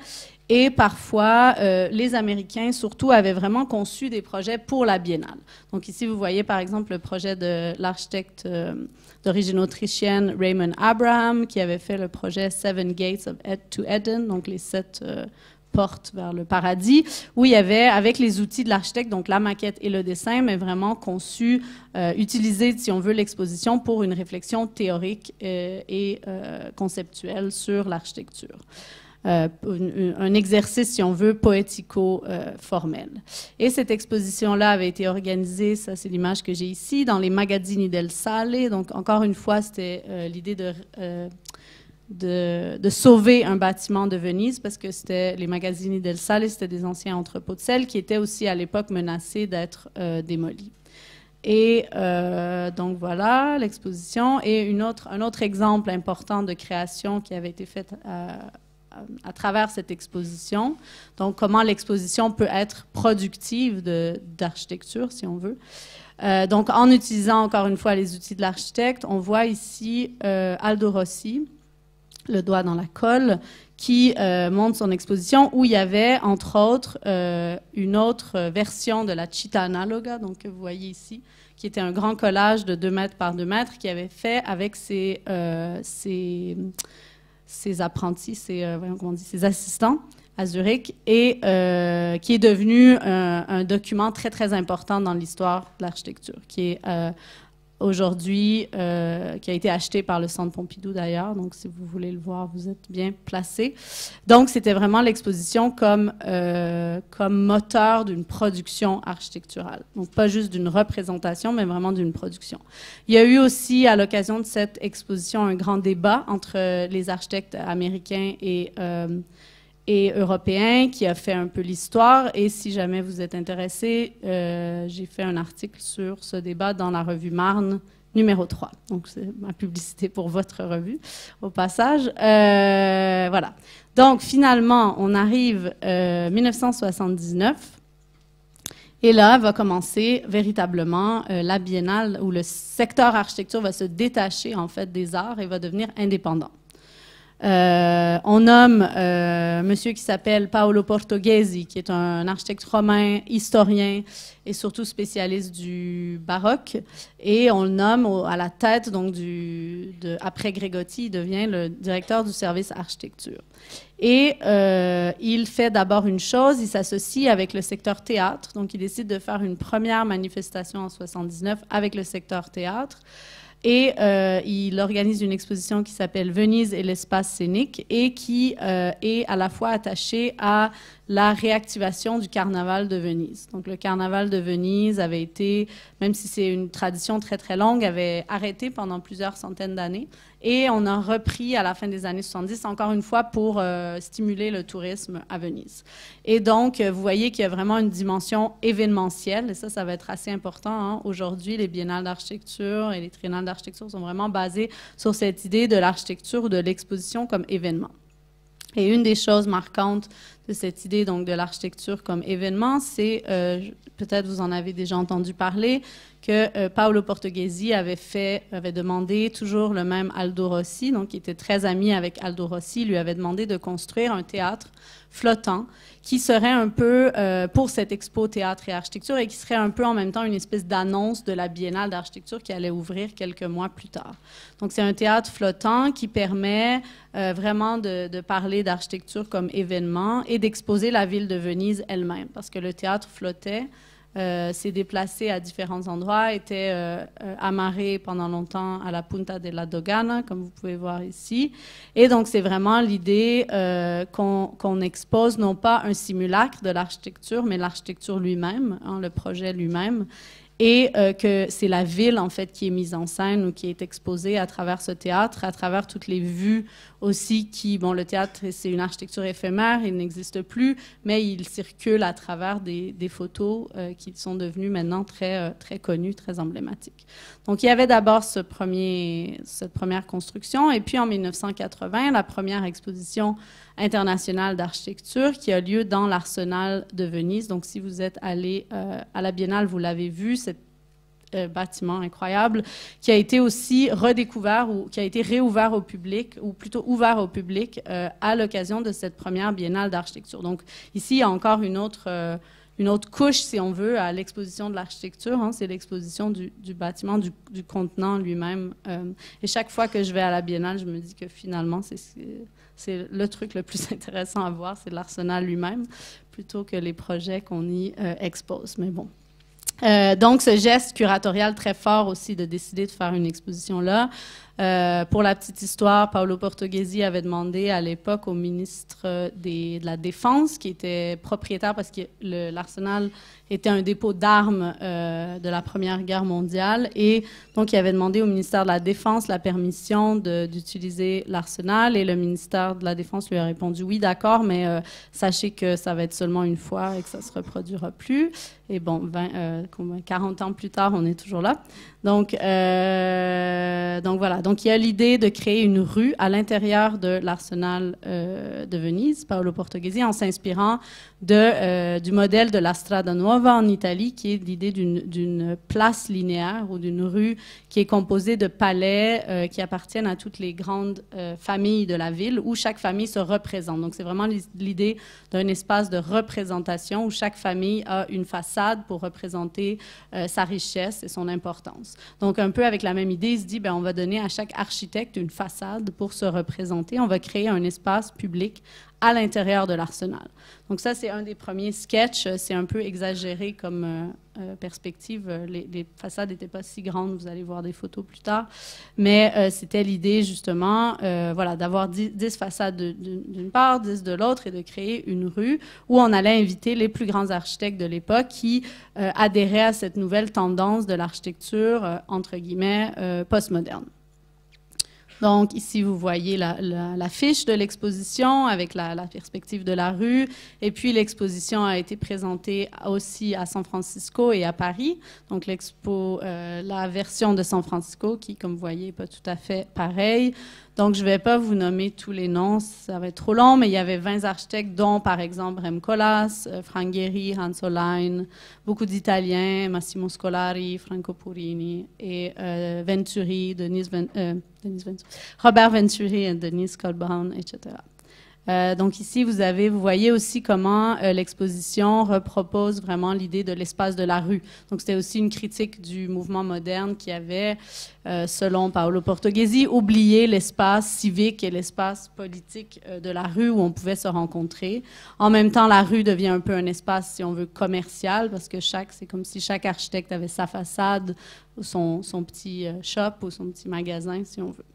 Et parfois, euh, les Américains, surtout, avaient vraiment conçu des projets pour la biennale. Donc ici, vous voyez par exemple le projet de l'architecte euh, d'origine autrichienne Raymond Abraham, qui avait fait le projet Seven Gates of Ed to Eden, donc les sept porte vers le paradis, où il y avait, avec les outils de l'architecte, donc la maquette et le dessin, mais vraiment conçu, euh, utilisé, si on veut, l'exposition pour une réflexion théorique euh, et euh, conceptuelle sur l'architecture. un exercice, si on veut, poético-formel. et cette exposition-là avait été organisée, ça c'est l'image que j'ai ici, dans les Magazzini del Sale. Donc, encore une fois, c'était l'idée de de, sauver un bâtiment de Venise parce que c'était les Magazzini del Sale, c'était des anciens entrepôts de sel qui étaient aussi à l'époque menacés d'être euh, démolis. Et euh, donc voilà l'exposition. Et une autre, un autre exemple important de création qui avait été fait euh, à, travers cette exposition. Donc comment l'exposition peut être productive d'architecture, si on veut. donc en utilisant encore une fois les outils de l'architecte, on voit ici Aldo Rossi, le doigt dans la colle, qui euh, montre son exposition où il y avait, entre autres, euh, une autre version de la Chita Analoga, donc que vous voyez ici, qui était un grand collage de 2 mètres par 2 mètres, qui avait fait avec ses, euh, ses, apprentis, ses, comment on dit, ses assistants à Zurich, et qui est devenu un, un, document très, très important dans l'histoire de l'architecture, qui est aujourd'hui, euh, qui a été acheté par le Centre Pompidou d'ailleurs. Donc, si vous voulez le voir, vous êtes bien placé. Donc, c'était vraiment l'exposition comme, euh, comme moteur d'une production architecturale. Donc, pas juste d'une représentation, mais vraiment d'une production. Il y a eu aussi, à l'occasion de cette exposition, un grand débat entre les architectes américains et euh, et européen qui a fait un peu l'histoire. Et si jamais vous êtes intéressé, euh, j'ai fait un article sur ce débat dans la revue Marne numéro 3. Donc, c'est ma publicité pour votre revue, au passage. Euh, voilà. Donc, finalement, on arrive euh, 1979. Et là va commencer véritablement euh, la biennale où le secteur architecture va se détacher en fait des arts et va devenir indépendant. Euh, on nomme euh, monsieur qui s'appelle Paolo Portoghesi, qui est un architecte romain, historien et surtout spécialiste du baroque. Et on le nomme à la tête, donc, du, de, après Grégotti, il devient le directeur du service architecture. Et euh, il fait d'abord une chose, il s'associe avec le secteur théâtre. Donc, il décide de faire une première manifestation en 79 avec le secteur théâtre. Et euh, il organise une exposition qui s'appelle Venise et l'espace scénique et qui euh, est à la fois attachée à la réactivation du carnaval de Venise. Donc le carnaval de Venise avait été, même si c'est une tradition très très longue, avait arrêté pendant plusieurs centaines d'années et on a repris à la fin des années 70 encore une fois pour euh, stimuler le tourisme à Venise. Et donc vous voyez qu'il y a vraiment une dimension événementielle et ça, ça va être assez important. Hein. Aujourd'hui, les biennales d'architecture et les triennales d'architecture sont vraiment basées sur cette idée de l'architecture ou de l'exposition comme événement. Et une des choses marquantes de cette idée donc de l'architecture comme événement, c'est euh, peut-être vous en avez déjà entendu parler que euh, Paolo Portoghesi avait fait, avait demandé toujours le même Aldo Rossi, donc qui était très ami avec Aldo Rossi, lui avait demandé de construire un théâtre flottant qui serait un peu euh, pour cette expo théâtre et architecture et qui serait un peu en même temps une espèce d'annonce de la biennale d'architecture qui allait ouvrir quelques mois plus tard. Donc c'est un théâtre flottant qui permet euh, vraiment de, de parler d'architecture comme événement et d'exposer la ville de Venise elle-même parce que le théâtre flottait euh, s'est déplacé à différents endroits, était euh, euh, amarré pendant longtemps à la Punta de la Dogana, comme vous pouvez voir ici. Et donc, c'est vraiment l'idée qu'on expose non pas un simulacre de l'architecture, mais l'architecture lui-même, hein, le projet lui-même et euh, que c'est la ville en fait qui est mise en scène ou qui est exposée à travers ce théâtre, à travers toutes les vues aussi qui, bon, le théâtre c'est une architecture éphémère, il n'existe plus, mais il circule à travers des, photos euh, qui sont devenues maintenant très euh, très connues, très emblématiques. Donc il y avait d'abord ce premier, cette première construction, et puis en 1980 la première exposition internationale d'architecture qui a lieu dans l'arsenal de Venise. Donc, si vous êtes allé euh, à la Biennale, vous l'avez vu, cet euh, bâtiment incroyable qui a été aussi redécouvert ou qui a été réouvert au public, ou plutôt ouvert au public euh, à l'occasion de cette première Biennale d'architecture. Donc, ici, il y a encore une autre une autre couche, si on veut, à l'exposition de l'architecture. Hein, c'est l'exposition du, bâtiment, du, contenant lui-même. et chaque fois que je vais à la Biennale, je me dis que finalement, c'est c'est le truc le plus intéressant à voir, c'est l'arsenal lui-même, plutôt que les projets qu'on y euh, expose. Mais bon. Euh, donc, ce geste curatorial très fort aussi de décider de faire une exposition là. Euh, pour la petite histoire, Paolo Portoghesi avait demandé à l'époque au ministre de la Défense, qui était propriétaire parce que l'arsenal était un dépôt d'armes euh, de la Première Guerre mondiale. Et donc, il avait demandé au ministère de la Défense la permission d'utiliser l'arsenal. Et le ministère de la Défense lui a répondu oui, d'accord, mais euh, sachez que ça va être seulement une fois et que ça se reproduira plus. Et bon, 20, 40 euh, ans plus tard, on est toujours là. Donc, donc voilà. Donc, il y a l'idée de créer une rue à l'intérieur de l'arsenal de Venise, Paolo Portoghesi, en s'inspirant de, du modèle de la Strada Nuova en Italie, qui est l'idée d'une place linéaire ou d'une rue qui est composée de palais euh, qui appartiennent à toutes les grandes euh, familles de la ville, où chaque famille se représente. Donc c'est vraiment l'idée d'un espace de représentation où chaque famille a une façade pour représenter euh, sa richesse et son importance. Donc un peu avec la même idée, il se dit, ben, on va donner à chaque architecte une façade pour se représenter. On va créer un espace public à l'intérieur de l'arsenal. Donc ça, c'est un des premiers sketchs. C'est un peu exagéré comme euh, euh, perspective. Les, façades n'étaient pas si grandes. Vous allez voir des photos plus tard. Mais euh, c'était l'idée, justement, voilà, d'avoir 10, façades d'une part, 10 de l'autre et de créer une rue où on allait inviter les plus grands architectes de l'époque qui adhéraient à cette nouvelle tendance de l'architecture, entre guillemets, postmoderne. Donc ici, vous voyez la, fiche de l'exposition avec la, perspective de la rue. Et puis l'exposition a été présentée aussi à San Francisco et à Paris. Donc l'expo, euh, la version de San Francisco, qui, comme vous voyez, n'est pas tout à fait pareille. Donc, je ne vais pas vous nommer tous les noms, ça va être trop long, mais il y avait 20 architectes, dont par exemple Rem Koolhaas, euh, Frank Gehry, Hans Hollein, beaucoup d'Italiens, Massimo Scolari, Franco Purini et euh, Venturi, euh, Robert Venturi et Denise Colbrown, etc. Euh, donc ici, vous avez, vous voyez aussi comment euh, l'exposition repropose vraiment l'idée de l'espace de la rue. Donc c'était aussi une critique du mouvement moderne qui avait, euh, selon Paolo Portoghesi, oublié l'espace civique et l'espace politique de la rue où on pouvait se rencontrer. En même temps, la rue devient un peu un espace, si on veut, commercial, parce que chaque, c'est comme si chaque architecte avait sa façade, son, son petit shop ou son petit magasin, si on veut.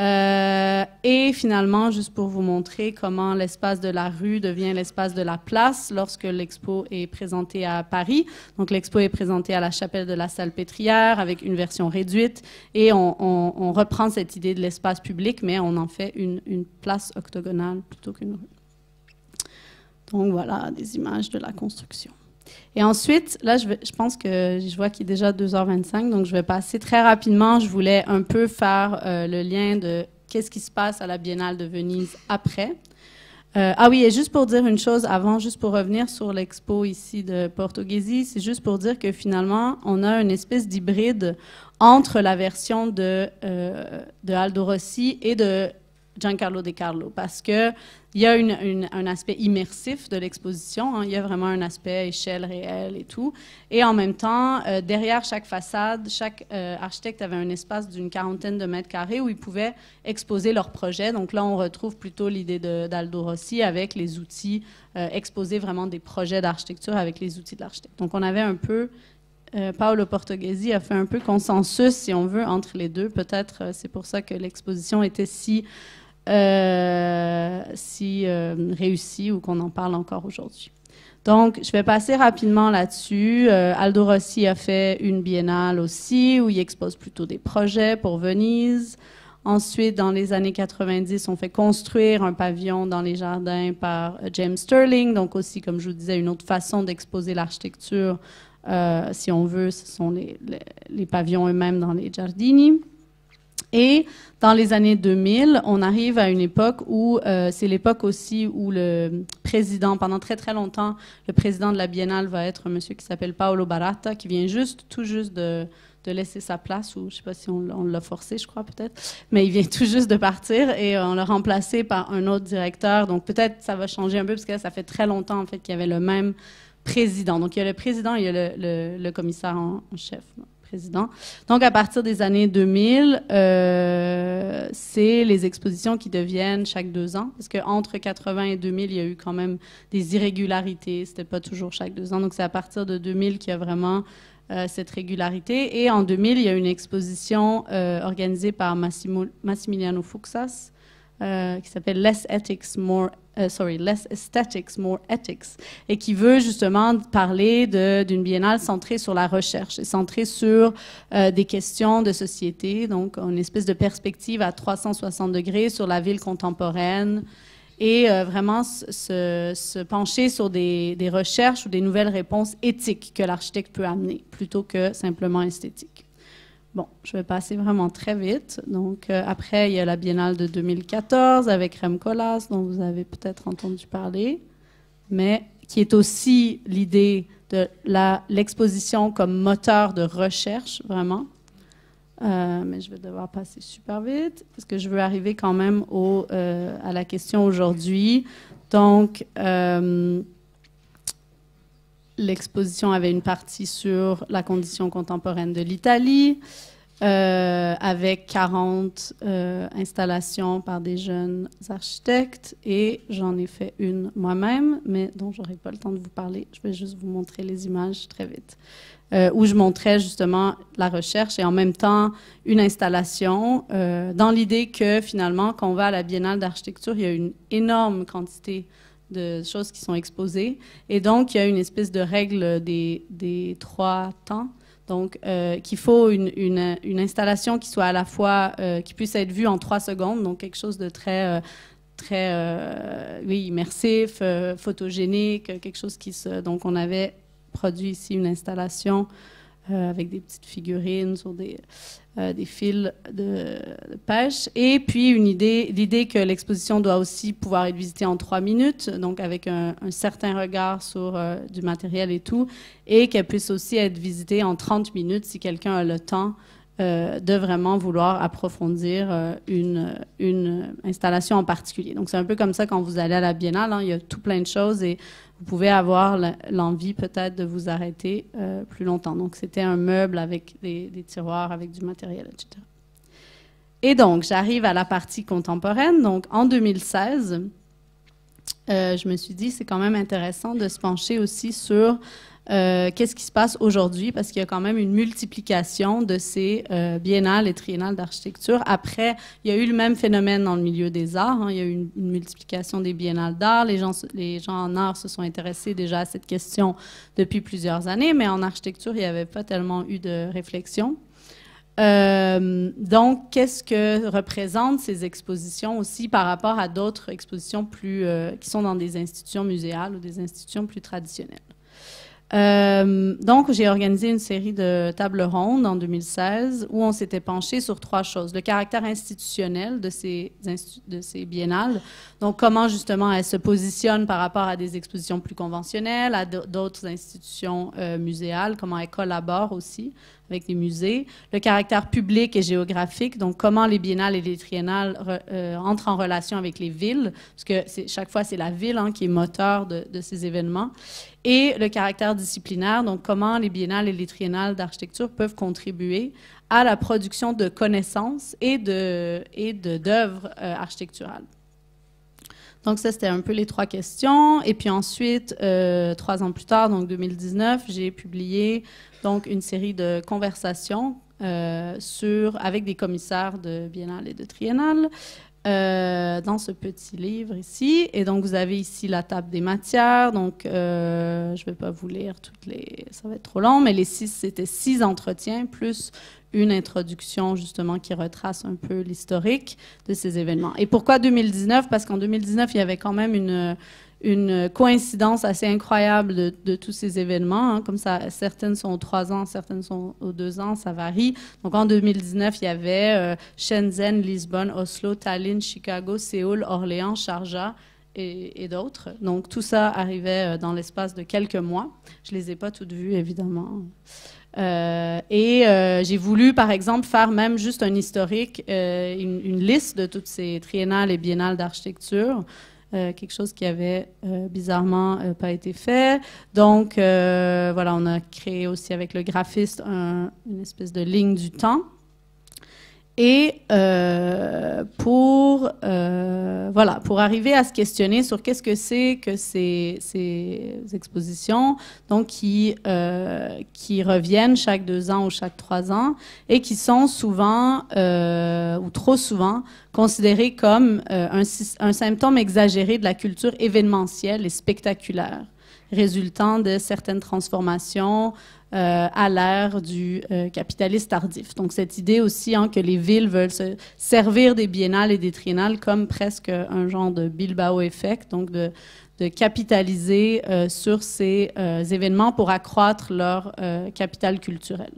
Euh, et finalement, juste pour vous montrer comment l'espace de la rue devient l'espace de la place lorsque l'expo est présentée à Paris. Donc l'expo est présentée à la chapelle de la Salpêtrière avec une version réduite et on, reprend cette idée de l'espace public, mais on en fait une, une place octogonale plutôt qu'une rue. Donc voilà des images de la construction. Et ensuite, là, je, pense que je vois qu'il est déjà 2h25, donc je vais passer très rapidement. Je voulais un peu faire euh, le lien de qu'est-ce qui se passe à la Biennale de Venise après. Euh, ah oui, et juste pour dire une chose avant, juste pour revenir sur l'expo ici de Portoghesi, c'est juste pour dire que finalement, on a une espèce d'hybride entre la version de, euh, de Aldo Rossi et de Giancarlo De Carlo, parce que il y a un aspect immersif de l'exposition. Hein. Il y a vraiment un aspect échelle réelle et tout. Et en même temps, euh, derrière chaque façade, chaque euh, architecte avait un espace d'une quarantaine de mètres carrés où ils pouvaient exposer leurs projets. Donc là, on retrouve plutôt l'idée d'Aldo Rossi avec les outils, euh, exposer vraiment des projets d'architecture avec les outils de l'architecte. Donc on avait un peu Paolo Portoghesi a fait un peu consensus, si on veut, entre les deux. Peut-être c'est pour ça que l'exposition était si euh, si euh, réussi ou qu'on en parle encore aujourd'hui. Donc, je vais passer rapidement là-dessus. Euh, Aldo Rossi a fait une biennale aussi où il expose plutôt des projets pour Venise. Ensuite, dans les années 90, on fait construire un pavillon dans les jardins par James Sterling. Donc aussi, comme je vous disais, une autre façon d'exposer l'architecture, si on veut, ce sont les, les, pavillons eux-mêmes dans les giardini. Et dans les années 2000, on arrive à une époque où euh, c'est l'époque aussi où le président, pendant très très longtemps, le président de la Biennale va être un monsieur qui s'appelle Paolo Baratta, qui vient juste, tout juste de, de laisser sa place, ou je sais pas si on, l'a forcé, je crois peut-être, mais il vient tout juste de partir et on l'a remplacé par un autre directeur. Donc peut-être ça va changer un peu parce que là, ça fait très longtemps en fait qu'il y avait le même président. Donc il y a le président il y a le, le, le commissaire en, chef. À partir des années 2000, euh, c'est les expositions qui deviennent chaque deux ans, parce qu'entre 80 et 2000, il y a eu quand même des irrégularités. C'était pas toujours chaque deux ans. Donc, c'est à partir de 2000 qu'il y a vraiment euh, cette régularité. Et en 2000, il y a une exposition euh, organisée par Massimiliano Fuxas, qui s'appelle Less Ethics, More euh, sorry, Less Aesthetics, More Ethics, et qui veut justement parler d'une biennale centrée sur la recherche et centrée sur euh, des questions de société, donc une espèce de perspective à 360 degrés sur la ville contemporaine et euh, vraiment se, pencher sur des, des recherches ou des nouvelles réponses éthiques que l'architecte peut amener plutôt que simplement esthétiques. Bon, je vais passer vraiment très vite. Donc, euh, après, il y a la Biennale de 2014 avec Rem Koolhaas, dont vous avez peut-être entendu parler, mais qui est aussi l'idée de l'exposition comme moteur de recherche, vraiment. Euh, mais je vais devoir passer super vite parce que je veux arriver quand même au, euh, à la question aujourd'hui. Donc, L'exposition avait une partie sur la condition contemporaine de l'Italie, euh, avec 40 euh, installations par des jeunes architectes, et j'en ai fait une moi-même, mais dont j'aurai pas le temps de vous parler. Je vais juste vous montrer les images très vite, euh, où je montrais justement la recherche et en même temps une installation, dans l'idée que finalement, quand on va à la Biennale d'architecture, il y a une énorme quantité de choses qui sont exposées. Et donc, il y a une espèce de règle des, des trois temps. Donc, euh, qu'il faut une, une, une, installation qui soit à la fois, euh, qui puisse être vue en trois secondes, donc quelque chose de très, euh, très euh, oui, immersif, photogénique, quelque chose qui se... Donc, on avait produit ici une installation avec des petites figurines sur des, euh, des fils de, pêche. Et puis une idée, l'idée que l'exposition doit aussi pouvoir être visitée en trois minutes, donc avec un, un certain regard sur euh, du matériel et tout, et qu'elle puisse aussi être visitée en 30 minutes si quelqu'un a le temps euh, de vraiment vouloir approfondir euh, une, une installation en particulier. Donc c'est un peu comme ça quand vous allez à la biennale, hein, il y a tout plein de choses et vous pouvez avoir l'envie peut-être de vous arrêter euh, plus longtemps. Donc, c'était un meuble avec des, des, tiroirs, avec du matériel, etc. Et donc, j'arrive à la partie contemporaine. Donc, en 2016, euh, je me suis dit, c'est quand même intéressant de se pencher aussi sur euh, qu'est-ce qui se passe aujourd'hui, parce qu'il y a quand même une multiplication de ces euh, biennales et triennales d'architecture. Après, il y a eu le même phénomène dans le milieu des arts. Hein. Il y a eu une, multiplication des biennales d'art. Les gens, en art se sont intéressés déjà à cette question depuis plusieurs années, mais en architecture, il n'y avait pas tellement eu de réflexion. Euh, donc, qu'est-ce que représentent ces expositions aussi par rapport à d'autres expositions plus, qui sont dans des institutions muséales ou des institutions plus traditionnelles? Euh, donc, j'ai organisé une série de tables rondes en 2016 où on s'était penché sur trois choses. Le caractère institutionnel de ces, biennales, donc comment justement elles se positionnent par rapport à des expositions plus conventionnelles, à d'autres institutions euh, muséales, comment elles collaborent aussi avec les musées. Le caractère public et géographique, donc comment les biennales et les triennales euh, entrent en relation avec les villes, parce que chaque fois c'est la ville hein, qui est moteur de, ces événements et le caractère disciplinaire, donc comment les biennales et les triennales d'architecture peuvent contribuer à la production de connaissances et de et d'œuvres euh, architecturales. Donc ça c'était un peu les trois questions. Et puis ensuite, euh, trois ans plus tard, donc 2019, j'ai publié donc une série de conversations euh, sur avec des commissaires de biennale et de triennale euh, dans ce petit livre ici. Et donc, vous avez ici la table des matières. Donc, je ne vais pas vous lire toutes les... Ça va être trop long, mais les six, c'était six entretiens, plus une introduction, justement, qui retrace un peu l'historique de ces événements. Et pourquoi 2019? Parce qu'en 2019, il y avait quand même une coïncidence assez incroyable de, tous ces événements. Hein. Comme ça, certaines sont aux trois ans, certaines sont aux deux ans, ça varie. Donc en 2019, il y avait euh, Shenzhen, Lisbonne, Oslo, Tallinn, Chicago, Séoul, Orléans, Sharjah et, d'autres. Donc tout ça arrivait euh, dans l'espace de quelques mois. Je les ai pas toutes vues, évidemment. Euh, et j'ai voulu, par exemple, faire même juste un historique, une, une, liste de toutes ces triennales et biennales d'architecture euh, quelque chose qui avait euh, bizarrement euh, pas été fait. Donc, voilà, on a créé aussi avec le graphiste une espèce de ligne du temps. Et euh, pour, euh, voilà, pour arriver à se questionner sur qu'est-ce que c'est que ces, ces, expositions, donc qui, euh, qui reviennent chaque deux ans ou chaque trois ans, et qui sont souvent, ou trop souvent, considérées comme un, un symptôme exagéré de la culture événementielle et spectaculaire, résultant de certaines transformations euh, à l'ère du euh, capitalisme tardif. Donc cette idée aussi hein, que les villes veulent se servir des biennales et des triennales comme presque un genre de Bilbao effect, donc de, capitaliser euh, sur ces événements pour accroître leur capital culturel.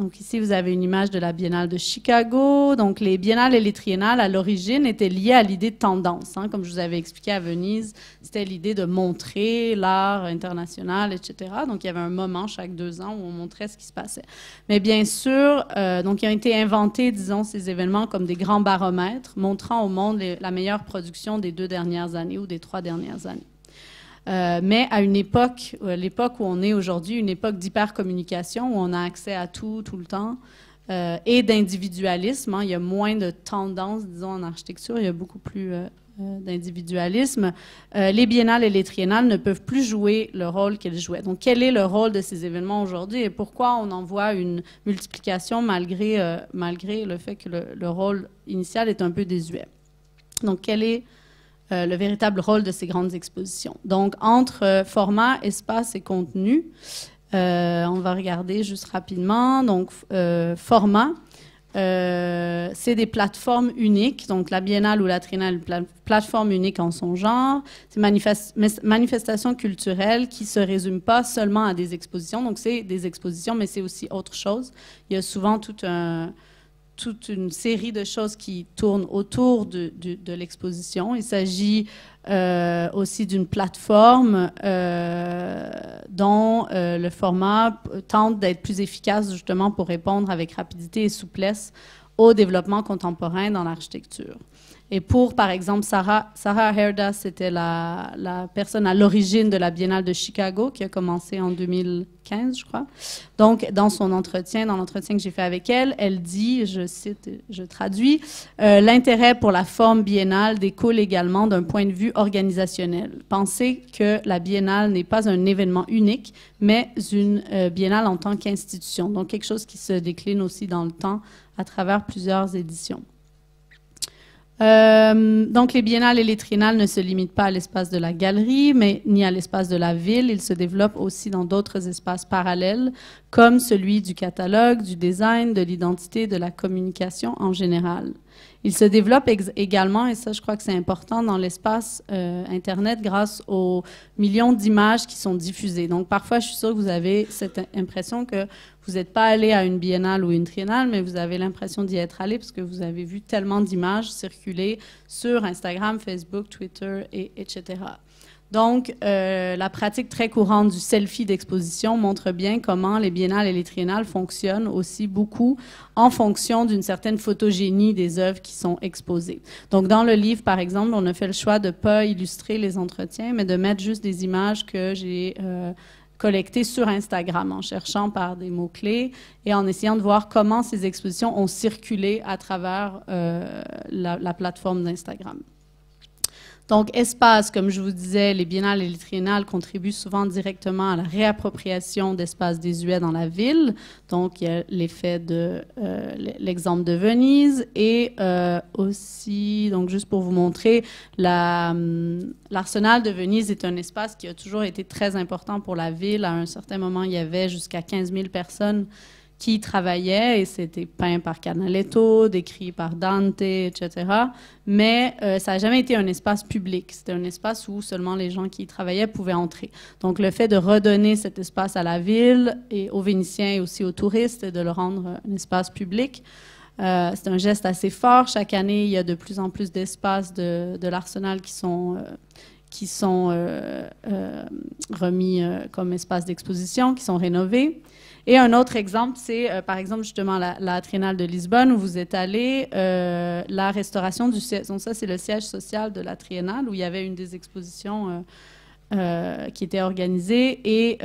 Donc ici, vous avez une image de la Biennale de Chicago. Donc les biennales et les triennales, à l'origine, étaient liées à l'idée de tendance. Hein. Comme je vous avais expliqué à Venise, c'était l'idée de montrer l'art international, etc. Donc il y avait un moment chaque deux ans où on montrait ce qui se passait. Mais bien sûr, euh, donc ils ont été inventés, disons, ces événements comme des grands baromètres, montrant au monde la meilleure production des deux dernières années ou des trois dernières années. Euh, mais à une époque, euh, l'époque où on est aujourd'hui, une époque d'hypercommunication, où on a accès à tout, tout le temps, euh, et d'individualisme. Hein. il y a moins de tendances, disons, en architecture, il y a beaucoup plus d'individualisme. les biennales et les triennales ne peuvent plus jouer le rôle qu'elles jouaient. Donc, quel est le rôle de ces événements aujourd'hui et pourquoi on en voit une multiplication malgré, malgré le fait que le, le, rôle initial est un peu désuet? Donc, quel est euh, le véritable rôle de ces grandes expositions. Donc, entre euh, format, espace et contenu, euh, on va regarder juste rapidement. Donc, format, c'est des plateformes uniques. Donc, la biennale ou la triennale, plateforme unique en son genre. C'est manifest manifestation culturelle qui se résume pas seulement à des expositions. Donc, c'est des expositions, mais c'est aussi autre chose. Il y a souvent tout un toute une série de choses qui tournent autour de, l'exposition. Il s'agit euh, aussi d'une plateforme euh, dont euh, le format tente d'être plus efficace justement pour répondre avec rapidité et souplesse au développement contemporain dans l'architecture. Et pour, par exemple, Sarah, Sarah Herda, c'était la, personne à l'origine de la Biennale de Chicago qui a commencé en 2015, je crois. Donc, dans son entretien, dans l'entretien que j'ai fait avec elle, elle dit, je cite, je traduis, euh, l'intérêt pour la forme biennale découle également d'un point de vue organisationnel. Pensez que la biennale n'est pas un événement unique, mais une euh, biennale en tant qu'institution. Donc, quelque chose qui se décline aussi dans le temps à travers plusieurs éditions. Euh, donc, les biennales et les triennales ne se limitent pas à l'espace de la galerie, mais ni à l'espace de la ville. Ils se développent aussi dans d'autres espaces parallèles, comme celui du catalogue, du design, de l'identité, de la communication en général. Il se développe également, et ça je crois que c'est important, dans l'espace euh, Internet grâce aux millions d'images qui sont diffusées. Donc parfois, je suis sûre que vous avez cette impression que vous n'êtes pas allé à une biennale ou une triennale, mais vous avez l'impression d'y être allé parce que vous avez vu tellement d'images circuler sur Instagram, Facebook, Twitter, et, etc. Donc, euh, la pratique très courante du selfie d'exposition montre bien comment les biennales et les triennales fonctionnent aussi beaucoup en fonction d'une certaine photogénie des œuvres qui sont exposées. Donc, dans le livre, par exemple, on a fait le choix de ne pas illustrer les entretiens, mais de mettre juste des images que j'ai euh, collectées sur Instagram en cherchant par des mots-clés et en essayant de voir comment ces expositions ont circulé à travers euh, la, la plateforme d'Instagram. Donc, espace, comme je vous disais, les biennales et les triennales contribuent souvent directement à la réappropriation d'espaces désuets dans la ville. Donc, il y a l'effet de euh, l'exemple de Venise et euh, aussi, donc juste pour vous montrer, hum, l'arsenal de Venise est un espace qui a toujours été très important pour la ville. À un certain moment, il y avait jusqu'à 15 000 personnes qui travaillait et c'était peint par Canaletto, décrit par Dante, etc. Mais euh, ça n'a jamais été un espace public. C'était un espace où seulement les gens qui y travaillaient pouvaient entrer. Donc le fait de redonner cet espace à la ville et aux Vénitiens et aussi aux touristes et de le rendre un espace public, euh, c'est un geste assez fort. Chaque année, il y a de plus en plus d'espaces de, l'arsenal qui sont... Euh, qui sont remis comme espace d'exposition, qui sont rénovés. Et un autre exemple, c'est euh, par exemple justement la, Triennale de Lisbonne où vous êtes allé, euh, la restauration du siège. Donc ça, c'est le siège social de la Triennale où il y avait une des expositions euh, qui était organisée. Et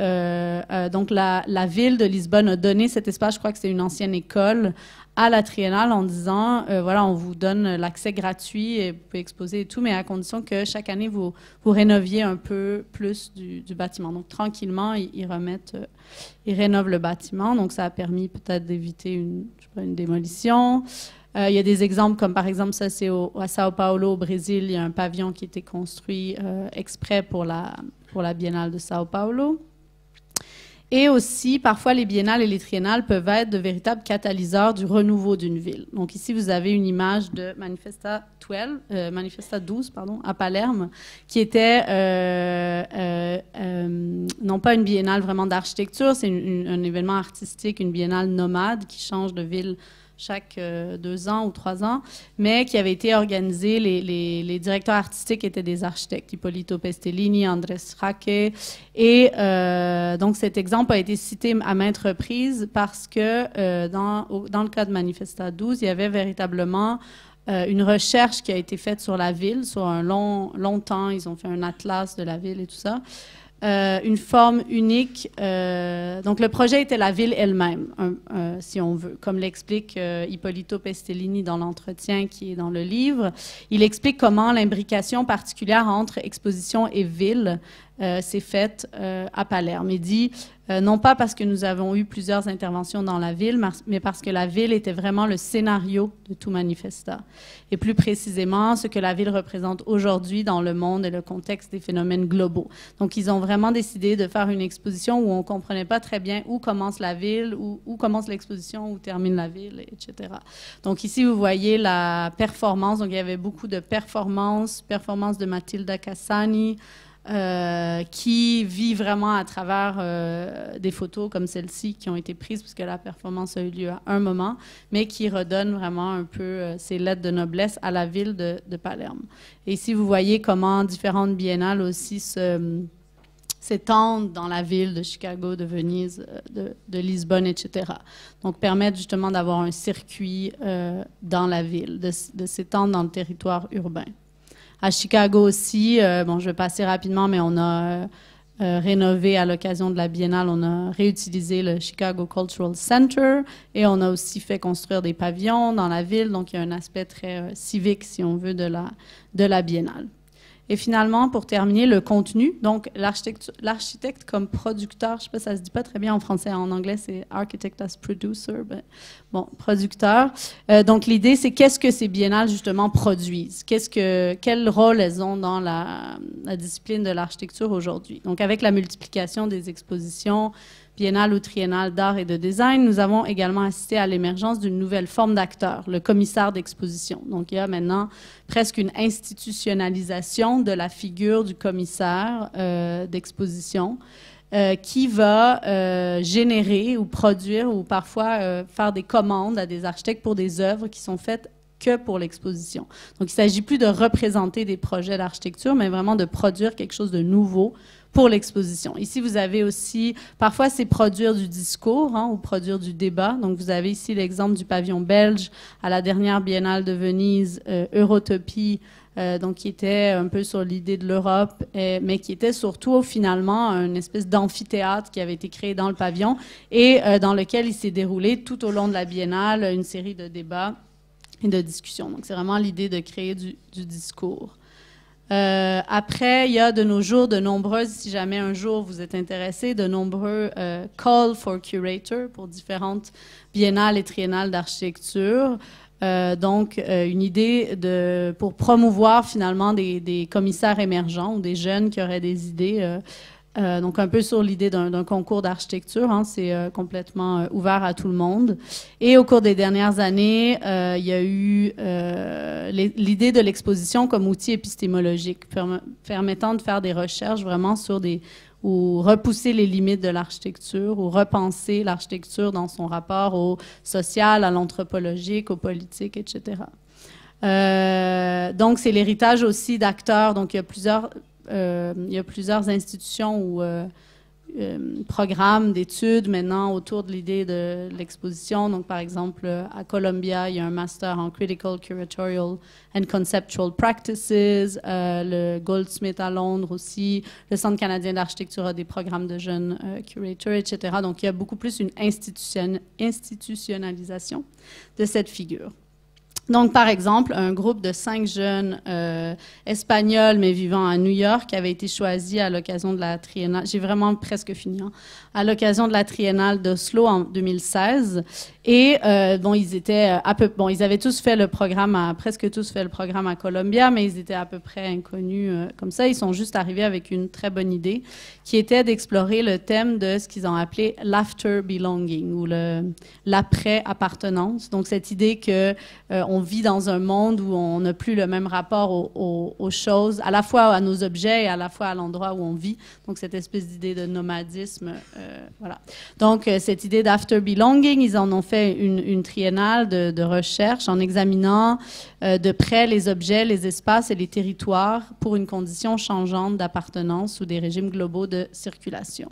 donc la, ville de Lisbonne a donné cet espace, je crois que c'est une ancienne école, à la triennale en disant, euh, voilà, on vous donne l'accès gratuit et vous pouvez exposer et tout, mais à condition que chaque année, vous, vous rénoviez un peu plus du, bâtiment. Donc, tranquillement, ils, remettent, euh, ils rénovent le bâtiment. Donc, ça a permis peut-être d'éviter une, une démolition. Euh, il y a des exemples comme, par exemple, ça, c'est à Sao Paulo, au Brésil, il y a un pavillon qui a été construit exprès pour la, pour la Biennale de Sao Paulo. Et aussi, parfois, les biennales et les triennales peuvent être de véritables catalyseurs du renouveau d'une ville. Donc ici, vous avez une image de Manifesta 12, euh, Manifesta 12 pardon, à Palerme, qui était euh, euh, non pas une biennale vraiment d'architecture, c'est un événement artistique, une biennale nomade qui change de ville chaque euh, deux ans ou trois ans, mais qui avait été organisé. Les, directeurs artistiques étaient des architectes, Ippolito Pestellini, Andrés Raque. Et euh, donc cet exemple a été cité à maintes reprises parce que euh, dans, dans le cas de Manifesta 12, il y avait véritablement une recherche qui a été faite sur la ville, sur un long, long temps. Ils ont fait un atlas de la ville et tout ça. Euh, une forme unique. Euh, donc, le projet était la ville elle-même, euh, si on veut, comme l'explique Ippolito Pestellini dans l'entretien qui est dans le livre. Il explique comment l'imbrication particulière entre exposition et ville s'est faite à Palerme. Il dit euh, non pas parce que nous avons eu plusieurs interventions dans la ville, mais parce que la ville était vraiment le scénario de tout manifesta. Et plus précisément, ce que la ville représente aujourd'hui dans le monde et le contexte des phénomènes globaux. Donc, ils ont vraiment décidé de faire une exposition où on ne comprenait pas très bien où commence la ville, où, où commence l'exposition, où termine la ville, etc. Donc, ici, vous voyez la performance. Donc, il y avait beaucoup de performances, performances de Mathilda Cassani, euh, qui vit vraiment à travers euh, des photos comme celle-ci qui ont été prises puisque la performance a eu lieu à un moment, mais qui redonne vraiment un peu euh, ses lettres de noblesse à la ville de, Palerme. Et ici, vous voyez comment différentes biennales aussi s'étendent dans la ville de Chicago, de Venise, de, Lisbonne, etc. Donc, permettent justement d'avoir un circuit dans la ville, de s'étendre dans le territoire urbain. À Chicago aussi, euh, bon, je vais passer rapidement, mais on a euh, euh, rénové à l'occasion de la biennale, on a réutilisé le Chicago Cultural Center et on a aussi fait construire des pavillons dans la ville. Donc, il y a un aspect très civique, si on veut, de la, de la biennale. Et finalement, pour terminer, le contenu. Donc, l'architecte comme producteur, je ne sais pas, ça se dit pas très bien en français. En anglais, c'est architect as producer. Ben, bon, producteur. Euh, donc, l'idée, c'est qu'est-ce que ces biennales, justement, produisent? Qu'est-ce que, quel rôle elles ont dans la, la discipline de l'architecture aujourd'hui? Donc, avec la multiplication des expositions, biennale ou triennale d'art et de design, nous avons également assisté à l'émergence d'une nouvelle forme d'acteur, le commissaire d'exposition. Donc, il y a maintenant presque une institutionnalisation de la figure du commissaire euh, d'exposition. Euh, qui va euh, générer ou produire ou parfois faire des commandes à des architectes pour des œuvres qui sont faites que pour l'exposition. Donc, il ne s'agit plus de représenter des projets d'architecture, mais vraiment de produire quelque chose de nouveau pour l'exposition. Ici, vous avez aussi, parfois, c'est produire du discours hein, ou produire du débat. Donc, vous avez ici l'exemple du pavillon belge à la dernière Biennale de Venise, euh, Eurotopie, euh, donc qui était un peu sur l'idée de l'Europe, mais qui était surtout finalement une espèce d'amphithéâtre qui avait été créé dans le pavillon et euh, dans lequel il s'est déroulé tout au long de la Biennale une série de débats et de discussions. Donc, c'est vraiment l'idée de créer du, du discours. Euh, après, il y a de nos jours de nombreuses, si jamais un jour vous êtes intéressé, de nombreux euh, call for curator pour différentes biennales et triennales d'architecture. Euh, donc, une idée de, pour promouvoir finalement des, des, commissaires émergents ou des jeunes qui auraient des idées euh, donc, un peu sur l'idée d'un concours d'architecture, hein, c'est euh, complètement euh, ouvert à tout le monde. Et au cours des dernières années, il y a eu l'idée de l'exposition comme outil épistémologique, permettant de faire des recherches vraiment sur des ou repousser les limites de l'architecture ou repenser l'architecture dans son rapport au social, à l'anthropologique, au politique, etc. donc, c'est l'héritage aussi d'acteurs. Donc, il y a plusieurs euh, il y a plusieurs institutions ou euh, euh, programmes d'études maintenant autour de l'idée de l'exposition. Donc, par exemple, à Columbia, il y a un master en Critical, Curatorial and Conceptual Practices. le Goldsmith à Londres aussi. Le Centre canadien d'architecture a des programmes de jeunes curators, etc. Donc, il y a beaucoup plus une institutionnalisation de cette figure. Donc, par exemple, un groupe de cinq jeunes euh, espagnols, mais vivant à New York, avait été choisi à l'occasion de la triennale. J'ai vraiment presque fini. Hein, à l'occasion de la triennale d'Oslo en 2016. Et euh, bon, ils étaient à peu, bon, ils avaient tous fait le programme, à, presque tous fait le programme à Columbia, mais ils étaient à peu près inconnus euh, comme ça. Ils sont juste arrivés avec une très bonne idée, qui était d'explorer le thème de ce qu'ils ont appelé l'after belonging ou le l'après appartenance. Donc cette idée que euh, on vit dans un monde où on n'a plus le même rapport aux, choses, à la fois à nos objets et à la fois à l'endroit où on vit. Donc cette espèce d'idée de nomadisme. Euh, voilà. Donc, euh, cette idée d'after belonging, ils en ont fait une, triennale de, recherche en examinant euh, de près les objets, les espaces et les territoires pour une condition changeante d'appartenance ou des régimes globaux de circulation.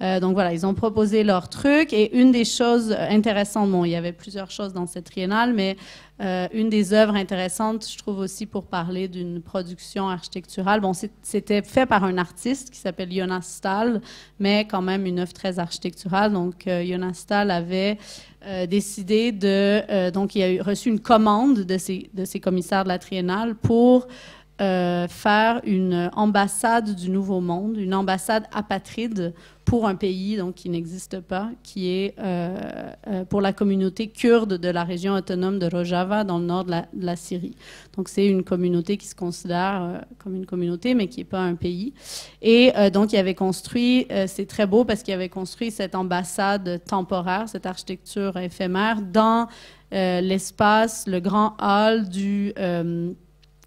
donc voilà, ils ont proposé leur truc et une des choses intéressantes, bon, il y avait plusieurs choses dans cette triennale, mais euh, une des œuvres intéressantes, je trouve aussi pour parler d'une production architecturale. Bon, c'était fait par un artiste qui s'appelle Jonas Stahl, mais quand même une œuvre très architecturale. Donc, euh, Jonas Stahl avait euh, décidé de, donc il a reçu une commande de ses, de ses commissaires de la Triennale pour euh, faire une ambassade du Nouveau Monde, une ambassade apatride pour un pays donc, qui n'existe pas, qui est euh, euh, pour la communauté kurde de la région autonome de Rojava dans le nord de la, Syrie. Donc c'est une communauté qui se considère comme une communauté, mais qui n'est pas un pays. Et donc il avait construit, c'est très beau parce qu'il avait construit cette ambassade temporaire, cette architecture éphémère dans l'espace, le grand hall du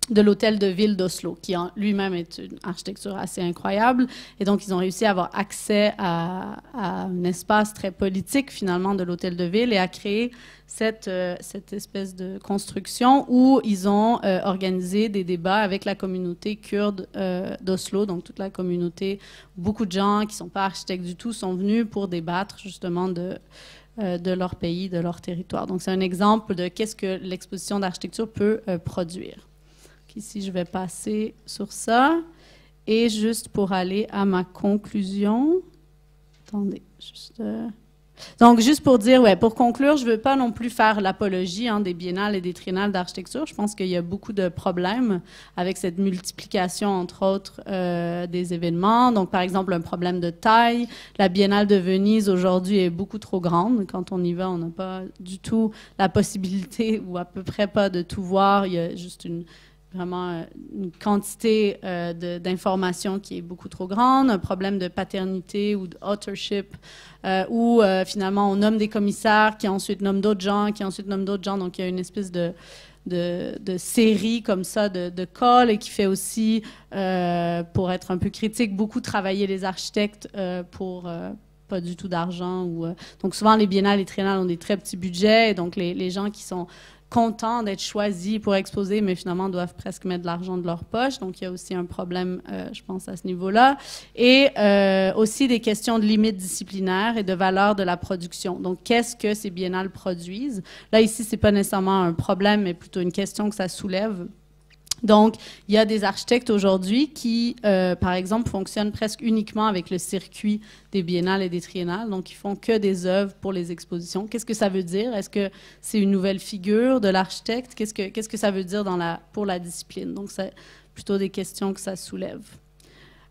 de l'hôtel de ville d'Oslo, qui lui-même est une architecture assez incroyable. Et donc, ils ont réussi à avoir accès à, un espace très politique, finalement, de l'hôtel de ville et à créer cette, euh, espèce de construction où ils ont euh, organisé des débats avec la communauté kurde euh, d'Oslo, donc toute la communauté. Beaucoup de gens qui ne sont pas architectes du tout sont venus pour débattre justement de de leur pays, de leur territoire. Donc, c'est un exemple de qu'est-ce que l'exposition d'architecture peut produire. Ici, je vais passer sur ça. Et juste pour aller à ma conclusion. Attendez, juste. Euh, donc, juste pour dire, ouais, pour conclure, je ne veux pas non plus faire l'apologie hein, des biennales et des triennales d'architecture. Je pense qu'il y a beaucoup de problèmes avec cette multiplication, entre autres, euh, des événements. Donc, par exemple, un problème de taille. La biennale de Venise, aujourd'hui, est beaucoup trop grande. Quand on y va, on n'a pas du tout la possibilité, ou à peu près pas, de tout voir. Il y a juste une vraiment une quantité d'informations qui est beaucoup trop grande, un problème de paternité ou d'autorship, où finalement on nomme des commissaires qui ensuite nomment d'autres gens, qui ensuite nomment d'autres gens. Donc il y a une espèce de, de, séries comme ça de, de et qui fait aussi, pour être un peu critique, beaucoup travailler les architectes pour pas du tout d'argent. Euh, donc souvent, les biennales et triennales ont des très petits budgets. Et donc les gens qui sont contents d'être choisis pour exposer, mais finalement doivent presque mettre de l'argent de leur poche. Donc il y a aussi un problème, euh, je pense, à ce niveau-là. Et euh, aussi des questions de limites disciplinaires et de valeur de la production. Donc qu'est-ce que ces biennales produisent? Là ici, c'est pas nécessairement un problème, mais plutôt une question que ça soulève donc, il y a des architectes aujourd'hui qui, euh, par exemple, fonctionnent presque uniquement avec le circuit des biennales et des triennales. Donc, ils font que des œuvres pour les expositions. Qu'est-ce que ça veut dire? Est-ce que c'est une nouvelle figure de l'architecte? Qu'est-ce que que ça veut dire pour la discipline? Donc, c'est plutôt des questions que ça soulève.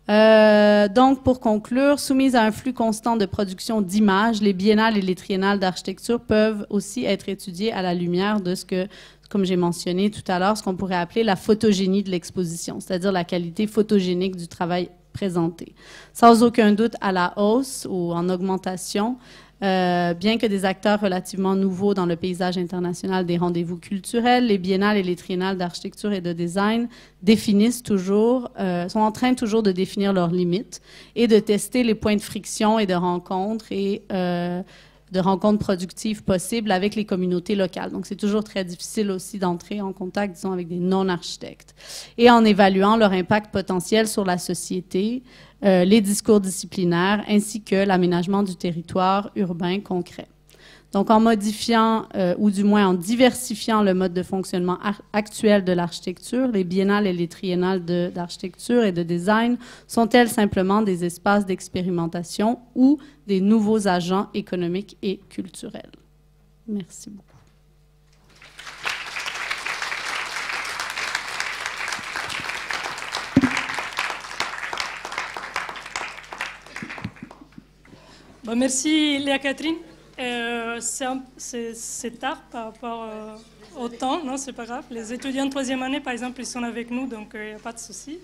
Euh, donc, pour conclure, soumise à un flux constant de production d'images, les biennales et les triennales d'architecture peuvent aussi être étudiées à la lumière de ce que comme j'ai mentionné tout à l'heure, ce qu'on pourrait appeler la photogénie de l'exposition, c'est-à-dire la qualité photogénique du travail présenté. Sans aucun doute à la hausse ou en augmentation, euh, bien que des acteurs relativement nouveaux dans le paysage international des rendez-vous culturels, les biennales et les triennales d'architecture et de design définissent toujours, euh, sont en train toujours de définir leurs limites et de tester les points de friction et de rencontre et euh, de rencontres productives possibles avec les communautés locales. Donc, c'est toujours très difficile aussi d'entrer en contact, disons, avec des non-architectes. Et en évaluant leur impact potentiel sur la société, euh, les discours disciplinaires, ainsi que l'aménagement du territoire urbain concret. Donc, en modifiant euh, ou du moins en diversifiant le mode de fonctionnement actuel de l'architecture, les biennales et les triennales d'architecture et de design sont-elles simplement des espaces d'expérimentation ou des nouveaux agents économiques et culturels? Merci beaucoup. merci Léa Catherine. Euh, c'est tard par rapport euh, au temps, non, c'est pas grave. Les étudiants de troisième année, par exemple, ils sont avec nous, donc il euh, n'y a pas de souci.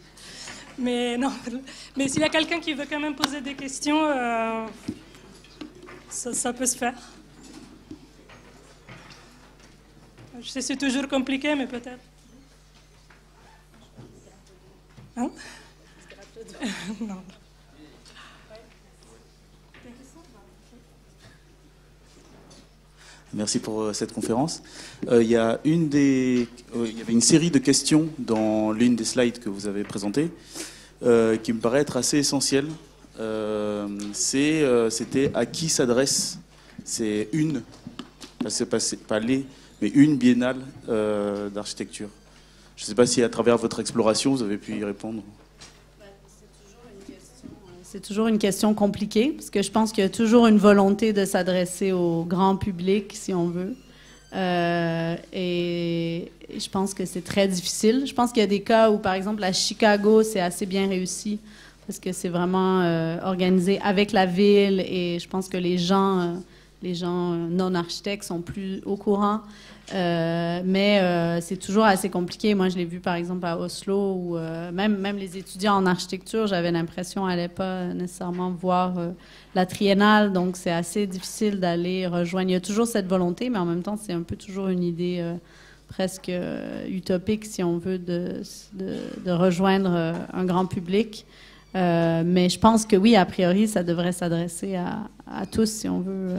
Mais non, mais s'il y a quelqu'un qui veut quand même poser des questions, ça, peut se faire. Je sais c'est toujours compliqué, mais peut-être. Hein? Non. Merci pour euh, cette conférence. Euh, il, y a une des, euh, il y avait une série de questions dans l'une des slides que vous avez présentées qui me paraît être assez essentielle. C'était à qui s'adresse C'est une, pas, pas les, mais une biennale d'architecture. Je ne sais pas si à travers votre exploration, vous avez pu y répondre. C'est toujours une question compliquée, parce que je pense qu'il y a toujours une volonté de s'adresser au grand public, si on veut. Euh, et, je pense que c'est très difficile. Je pense qu'il y a des cas où, par exemple, à Chicago, c'est assez bien réussi, parce que c'est vraiment euh, organisé avec la ville, et je pense que les gens, euh, les gens non architectes sont plus au courant. Euh, mais euh, c'est toujours assez compliqué. Moi, je l'ai vu par exemple à Oslo, où euh, même, même les étudiants en architecture, j'avais l'impression n'allaient pas nécessairement voir la triennale. Donc, c'est assez difficile d'aller rejoindre. Il y a toujours cette volonté, mais en même temps, c'est un peu toujours une idée presque utopique, si on veut, de rejoindre un grand public. mais je pense que oui, a priori, ça devrait s'adresser à, à, tous, si on veut,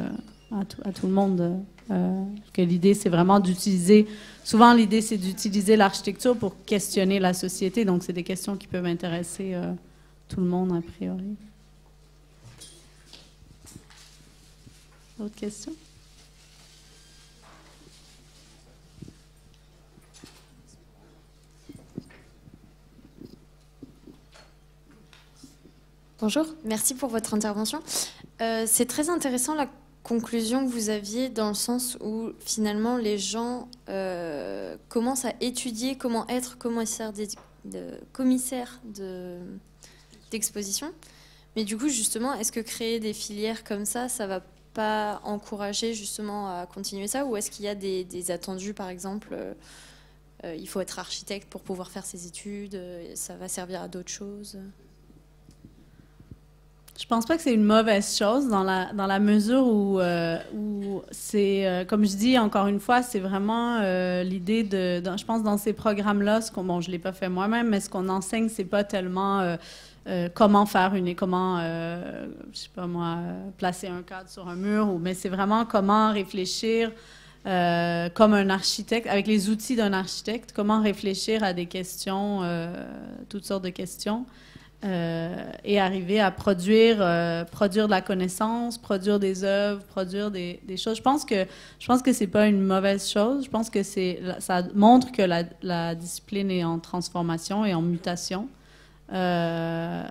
à, tout, le monde. Euh, que l'idée, c'est vraiment d'utiliser. Souvent, l'idée, c'est d'utiliser l'architecture pour questionner la société. Donc, c'est des questions qui peuvent intéresser euh, tout le monde, a priori. D'autres questions? Bonjour, merci pour votre intervention. Euh, c'est très intéressant la conclusion que vous aviez dans le sens où finalement les gens euh, commencent à étudier comment être commissaire d'exposition. Mais du coup, justement, est-ce que créer des filières comme ça, ça va pas encourager justement à continuer ça? Ou est-ce qu'il y a des, attendus, par exemple, euh, il faut être architecte pour pouvoir faire ses études, ça va servir à d'autres choses? Je pense pas que c'est une mauvaise chose dans la, dans la mesure où, euh, c'est, euh, comme je dis encore une fois, c'est vraiment euh, l'idée de, je pense dans ces programmes-là, ce qu'on, bon, je l'ai pas fait moi-même, mais ce qu'on enseigne, c'est pas tellement comment faire une, comment, je sais pas moi, placer un cadre sur un mur, ou, mais c'est vraiment comment réfléchir comme un architecte, avec les outils d'un architecte, comment réfléchir à des questions, toutes sortes de questions. Euh, et arriver à produire, euh, produire de la connaissance, produire des œuvres, produire des, choses. Je pense que je pense que c'est pas une mauvaise chose. Je pense que c'est ça montre que la, discipline est en transformation et en mutation. Euh,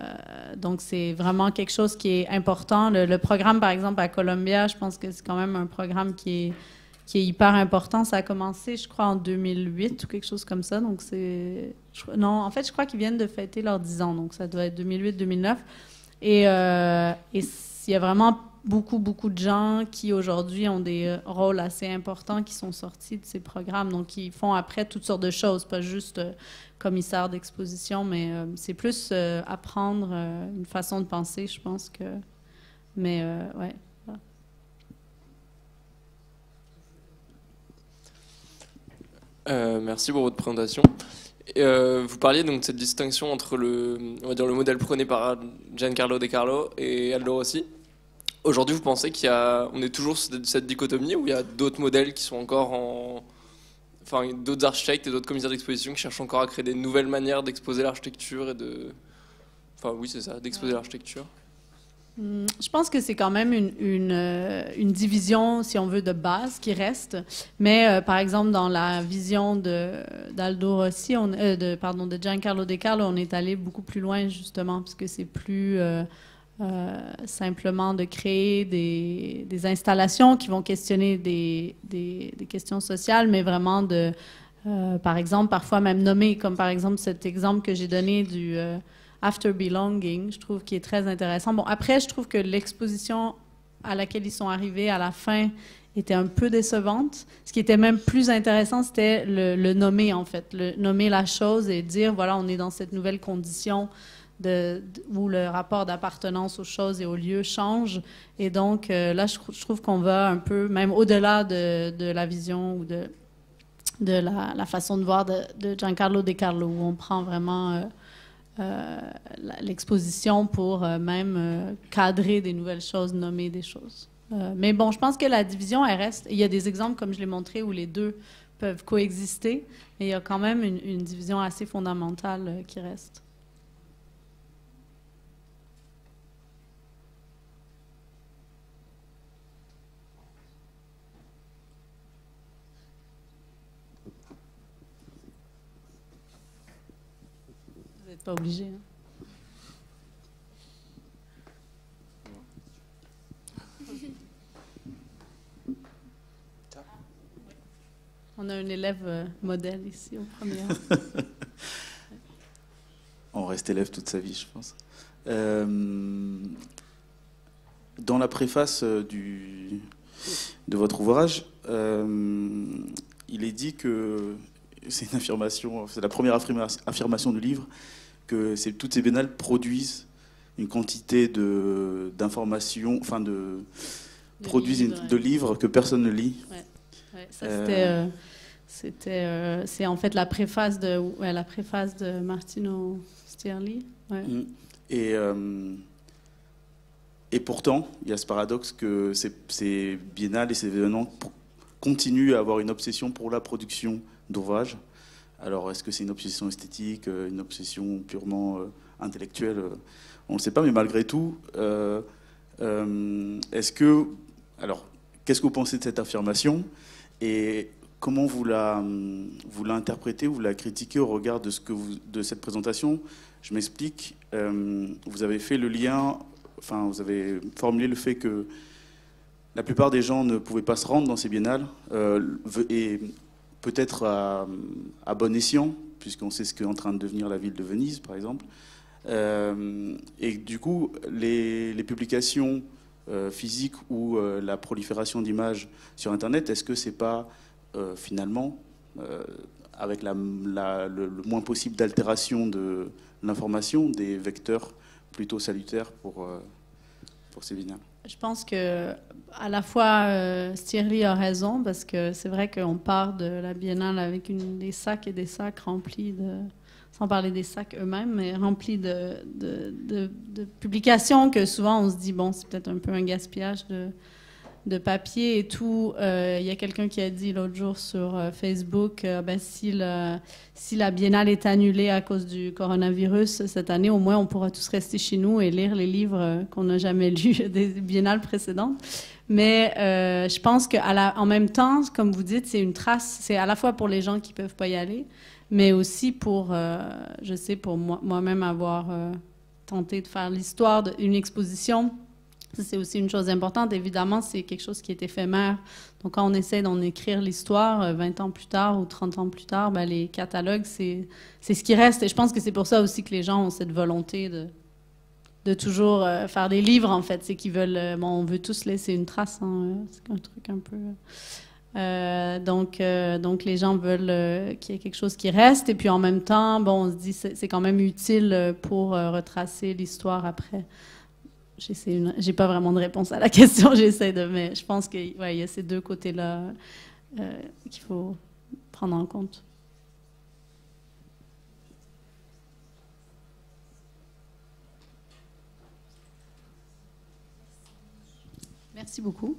donc c'est vraiment quelque chose qui est important. Le, programme, par exemple, à Columbia, je pense que c'est quand même un programme qui est qui est hyper important. Ça a commencé, je crois, en 2008 ou quelque chose comme ça. Donc, c'est. Non, en fait, je crois qu'ils viennent de fêter leurs 10 ans. Donc, ça doit être 2008-2009. Et, euh, il y a vraiment beaucoup, beaucoup de gens qui, aujourd'hui, ont des rôles assez importants qui sont sortis de ces programmes. Donc, ils font après toutes sortes de choses, pas juste euh, commissaire d'exposition, mais euh, c'est plus apprendre une façon de penser, je pense que. Mais, ouais. Euh, merci pour votre présentation. Euh, vous parliez donc de cette distinction entre le, on va dire, le modèle prôné par Giancarlo De Carlo et Aldo Rossi. Aujourd'hui, vous pensez qu'il y a, on est toujours sur cette dichotomie ou il y a d'autres modèles qui sont encore en, enfin, d'autres architectes et d'autres commissaires d'exposition qui cherchent encore à créer des nouvelles manières d'exposer l'architecture et de, enfin oui, c'est ça, d'exposer l'architecture. Hmm, je pense que c'est quand même euh, une, division, si on veut, de base qui reste. Mais euh, par exemple, dans la vision d'Aldo Rossi, on, euh, de, pardon, de Giancarlo De Carlo, on est allé beaucoup plus loin justement, parce que c'est plus simplement de créer des, des, installations qui vont questionner des, des, des, questions sociales, mais vraiment de, par exemple, parfois même nommer, comme par exemple cet exemple que j'ai donné du After Belonging, je trouve qui est très intéressant. Bon, après, je trouve que l'exposition à laquelle ils sont arrivés à la fin était un peu décevante. Ce qui était même plus intéressant, c'était le, nommer, en fait, le, nommer la chose et dire, voilà, on est dans cette nouvelle condition où le rapport d'appartenance aux choses et aux lieux change. Et donc, euh, là, je, trouve qu'on va un peu, même au-delà de, la vision ou de, la, façon de voir de, Giancarlo De Carlo, où on prend vraiment... Euh, l'exposition pour euh, même euh, cadrer des nouvelles choses, nommer des choses. mais bon, je pense que la division, elle reste. Il y a des exemples, comme je l'ai montré, où les deux peuvent coexister, mais il y a quand même une, une division assez fondamentale qui reste. Pas obligé. Hein. On a un élève euh, modèle ici au premier. On reste élève toute sa vie, je pense. Euh, dans la préface euh, du, de votre ouvrage, il est dit que c'est une affirmation, c'est la première affirmation du livre, que toutes ces biennales produisent une quantité d'informations, enfin de, produisent livres, de livres que personne ne lit. Ouais. ça euh, c'était, euh, euh, c'est en fait la préface de, la préface de Martino Stierli. Mm. Et et pourtant, il y a ce paradoxe que ces, ces biennales et ces événements continuent à avoir une obsession pour la production d'ouvrages alors, est-ce que c'est une obsession esthétique, euh, une obsession purement euh, intellectuelle euh, On ne le sait pas, mais malgré tout, est-ce que. Alors, qu'est-ce que vous pensez de cette affirmation Et comment vous la, vous l'interprétez, vous la critiquez au regard de, ce que vous, de cette présentation? Je m'explique. vous avez fait le lien, enfin, vous avez formulé le fait que la plupart des gens ne pouvaient pas se rendre dans ces biennales et peut-être à, bon escient, puisqu'on sait ce qu'est en train de devenir la ville de Venise, par exemple. Euh, et du coup, les, publications euh, physiques ou euh, la prolifération d'images sur Internet, est-ce que c'est pas finalement avec le, moins possible d'altération de l'information, des vecteurs plutôt salutaires pour, pour ces biennales Je pense que à la fois euh, a raison parce que c'est vrai qu'on part de la biennale avec une, des sacs et des sacs remplis de, sans parler des sacs eux-mêmes, mais remplis de, de, de, publications que souvent on se dit bon c'est peut-être un peu un gaspillage de de papier et tout. Euh, il y a quelqu'un qui a dit l'autre jour sur euh, Facebook, ben, si, la, biennale est annulée à cause du coronavirus cette année, au moins on pourra tous rester chez nous et lire les livres qu'on n'a jamais lus des biennales précédentes. Mais je pense qu'en même temps, comme vous dites, c'est une trace. C'est à la fois pour les gens qui peuvent pas y aller, mais aussi pour, je sais, pour moi-même avoir tenté de faire l'histoire d'une exposition c'est aussi une chose importante. Évidemment, c'est quelque chose qui est éphémère. Donc, quand on essaie d'en écrire l'histoire 20 euh, ans plus tard ou 30 ans plus tard, ben, les catalogues, c'est ce qui reste. Et je pense que c'est pour ça aussi que les gens ont cette volonté de, de toujours euh, faire des livres, en fait. C'est qu'ils veulent... Euh, bon, on veut tous laisser une trace. Hein, c'est un truc un peu... donc, donc les gens veulent qu'il y ait quelque chose qui reste. Et puis en même temps, bon, on se dit c'est quand même utile pour retracer l'histoire après. J'ai pas vraiment de réponse à la question, j'essaie de, mais je pense qu'il ouais, y a ces deux côtés-là euh, qu'il faut prendre en compte. Merci beaucoup.